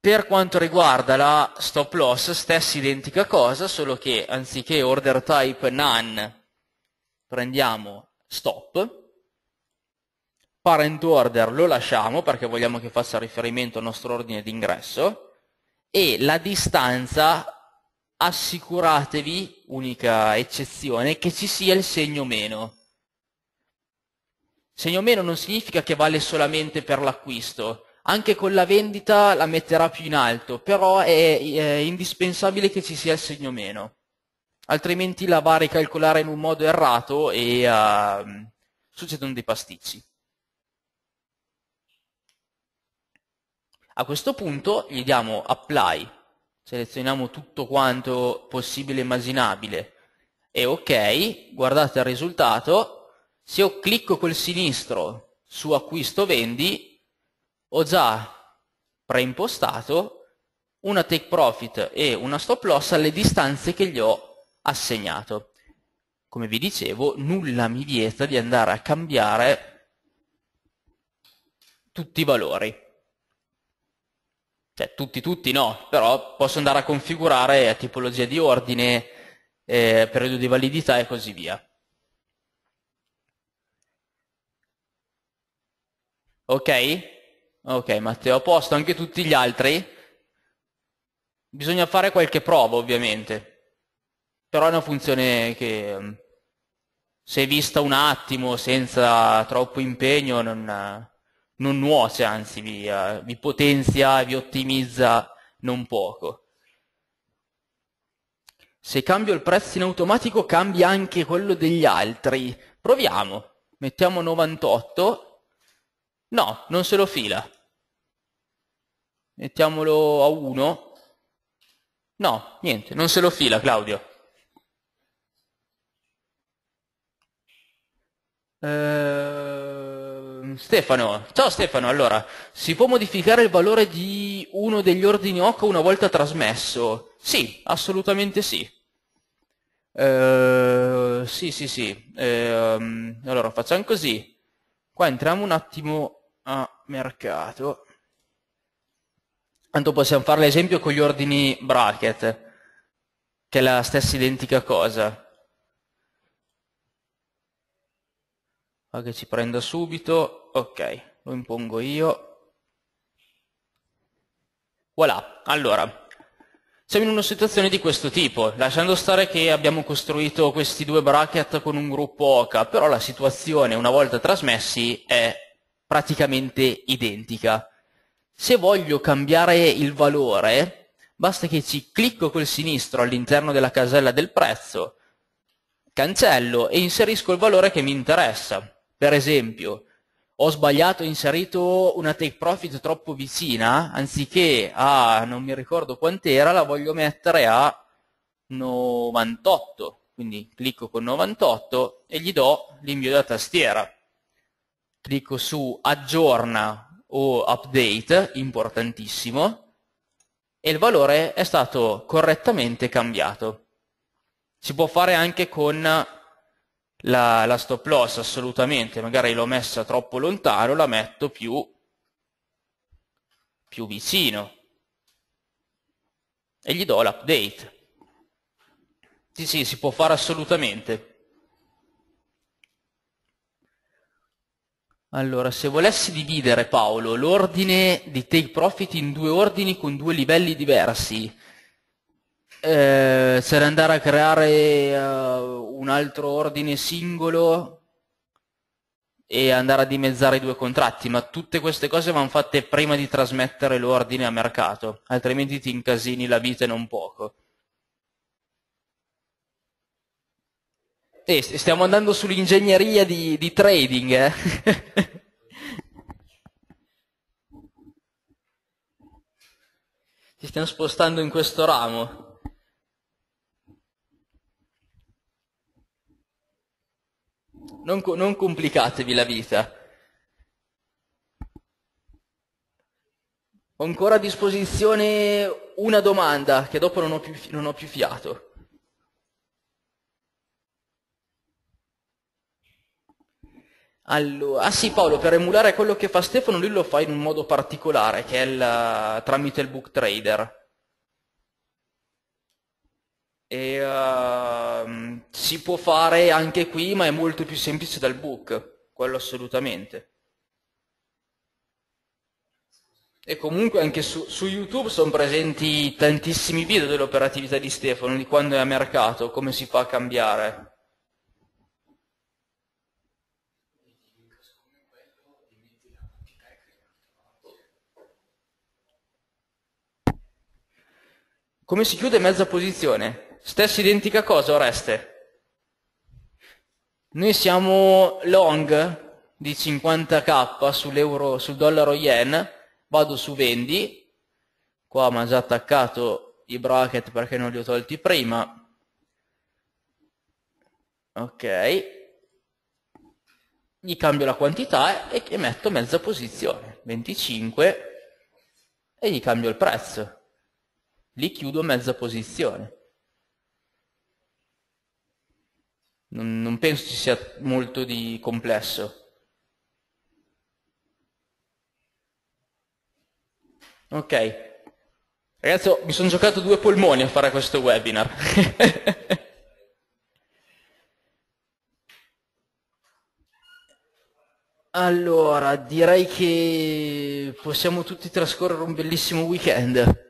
Per quanto riguarda la stop loss, stessa identica cosa, solo che anziché order type none, prendiamo stop, parent order lo lasciamo perché vogliamo che faccia riferimento al nostro ordine d'ingresso. E la distanza assicuratevi, unica eccezione, che ci sia il segno meno. Segno meno non significa che vale solamente per l'acquisto, anche con la vendita la metterà più in alto, però è, è indispensabile che ci sia il segno meno, altrimenti la va a ricalcolare in un modo errato e uh, succedono dei pasticci. A questo punto gli diamo apply, selezioniamo tutto quanto possibile e immaginabile. E ok, guardate il risultato, se io clicco col sinistro su acquisto vendi, ho già preimpostato una take profit e una stop loss alle distanze che gli ho assegnato. Come vi dicevo, nulla mi vieta di andare a cambiare tutti i valori. Cioè, tutti, tutti no, però posso andare a configurare tipologia di ordine, eh, periodo di validità e così via. Ok? Ok, Matteo, a posto, anche tutti gli altri? Bisogna fare qualche prova, ovviamente. Però è una funzione che, mm, se vista un attimo, senza troppo impegno, non, non nuoce, anzi vi, uh, vi potenzia, vi ottimizza non poco. Se cambio il prezzo in automatico cambia anche quello degli altri. Proviamo. Mettiamo 98. No, non se lo fila mettiamolo a 1. No, niente, non se lo fila Claudio. Uh, Stefano, ciao Stefano, allora, si può modificare il valore di uno degli ordini OCA una volta trasmesso? Sì, assolutamente sì. Uh, sì, sì, sì. Uh, allora, facciamo così. Qua entriamo un attimo a mercato. Tanto possiamo fare l'esempio con gli ordini bracket, che è la stessa identica cosa. Fa che ci prenda subito, ok, lo impongo io. Voilà, allora, siamo in una situazione di questo tipo, lasciando stare che abbiamo costruito questi due bracket con un gruppo OCA, però la situazione, una volta trasmessi, è praticamente identica. Se voglio cambiare il valore, basta che ci clicco col sinistro all'interno della casella del prezzo, cancello e inserisco il valore che mi interessa. Per esempio, ho sbagliato, ho inserito una take profit troppo vicina, anziché a non mi ricordo quant'era, la voglio mettere a 98. Quindi clicco con 98 e gli do l'invio da tastiera. Clicco su aggiorna o update, importantissimo, e il valore è stato correttamente cambiato. Si può fare anche con la, la stop loss, assolutamente, magari l'ho messa troppo lontano, la metto più, più vicino e gli do l'update. Sì, sì, si può fare assolutamente. Allora, se volessi dividere, Paolo, l'ordine di take profit in due ordini con due livelli diversi, eh, se andare a creare uh, un altro ordine singolo e andare a dimezzare i due contratti, ma tutte queste cose vanno fatte prima di trasmettere l'ordine a mercato, altrimenti ti incasini la vita non poco. Eh, stiamo andando sull'ingegneria di, di trading, eh? <laughs> Ci stiamo spostando in questo ramo. Non, non complicatevi la vita. Ho ancora a disposizione una domanda, che dopo non ho più, non ho più fiato. Allora, ah sì Paolo, per emulare quello che fa Stefano lui lo fa in un modo particolare, che è il, tramite il book trader. E, uh, si può fare anche qui, ma è molto più semplice dal book, quello assolutamente. E comunque anche su, su YouTube sono presenti tantissimi video dell'operatività di Stefano, di quando è a mercato, come si fa a cambiare. Come si chiude mezza posizione? Stessa identica cosa, Oreste? Noi siamo long di 50k sull'euro, sul dollaro yen, vado su vendi, qua mi ha già attaccato i bracket perché non li ho tolti prima, ok, gli cambio la quantità e metto mezza posizione, 25, e gli cambio il prezzo. Lì chiudo mezza posizione. Non, non penso ci sia molto di complesso. Ok. Ragazzi, mi sono giocato due polmoni a fare questo webinar. <laughs> allora, direi che possiamo tutti trascorrere un bellissimo weekend.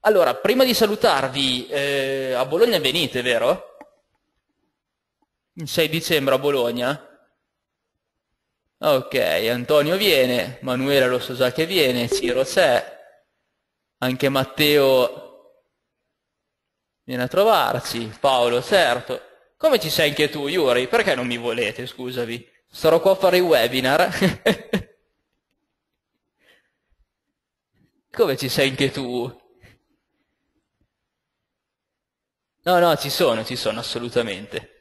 Allora, prima di salutarvi, eh, a Bologna venite, vero? Il 6 dicembre a Bologna? Ok, Antonio viene, Manuela lo so già che viene, Ciro c'è, anche Matteo viene a trovarci, Paolo certo. Come ci sei anche tu, Yuri? Perché non mi volete, scusami? Starò qua a fare i webinar. <laughs> Come ci sei anche tu? No, no, ci sono, ci sono, assolutamente.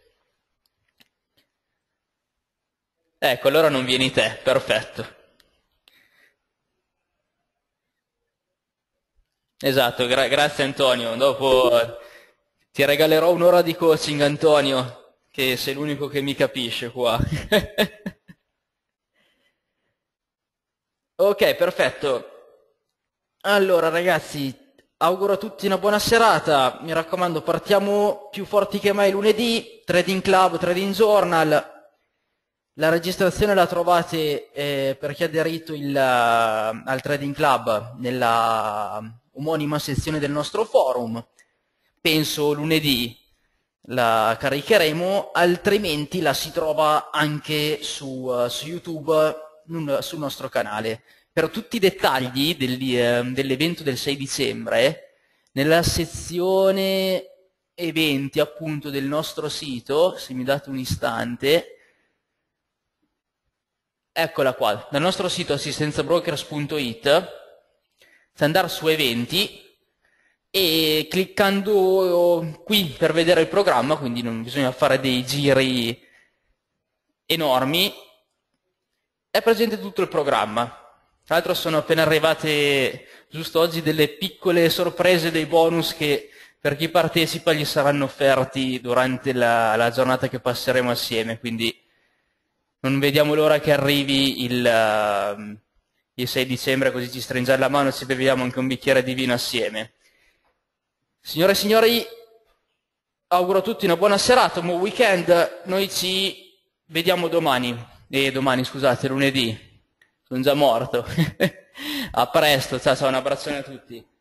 Ecco, allora non vieni te, perfetto. Esatto, gra grazie Antonio. Dopo ti regalerò un'ora di coaching, Antonio, che sei l'unico che mi capisce qua. <laughs> ok, perfetto. Allora ragazzi, Auguro a tutti una buona serata, mi raccomando partiamo più forti che mai lunedì, Trading Club, Trading Journal, la registrazione la trovate eh, per chi ha aderito il, uh, al Trading Club nella omonima sezione del nostro forum, penso lunedì la caricheremo, altrimenti la si trova anche su, uh, su YouTube sul nostro canale. Per tutti i dettagli ehm, dell'evento del 6 dicembre, nella sezione eventi appunto del nostro sito, se mi date un istante, eccola qua, dal nostro sito assistenzabrokers.it, andare su eventi e cliccando qui per vedere il programma, quindi non bisogna fare dei giri enormi, è presente tutto il programma. Tra l'altro sono appena arrivate giusto oggi delle piccole sorprese dei bonus che per chi partecipa gli saranno offerti durante la, la giornata che passeremo assieme, quindi non vediamo l'ora che arrivi il, uh, il 6 dicembre così ci stringiamo la mano e ci beviamo anche un bicchiere di vino assieme. Signore e signori, auguro a tutti una buona serata, un buon weekend, noi ci vediamo domani, eh, domani scusate, lunedì sono già morto. <laughs> a presto, ciao, ciao, un abbraccione a tutti.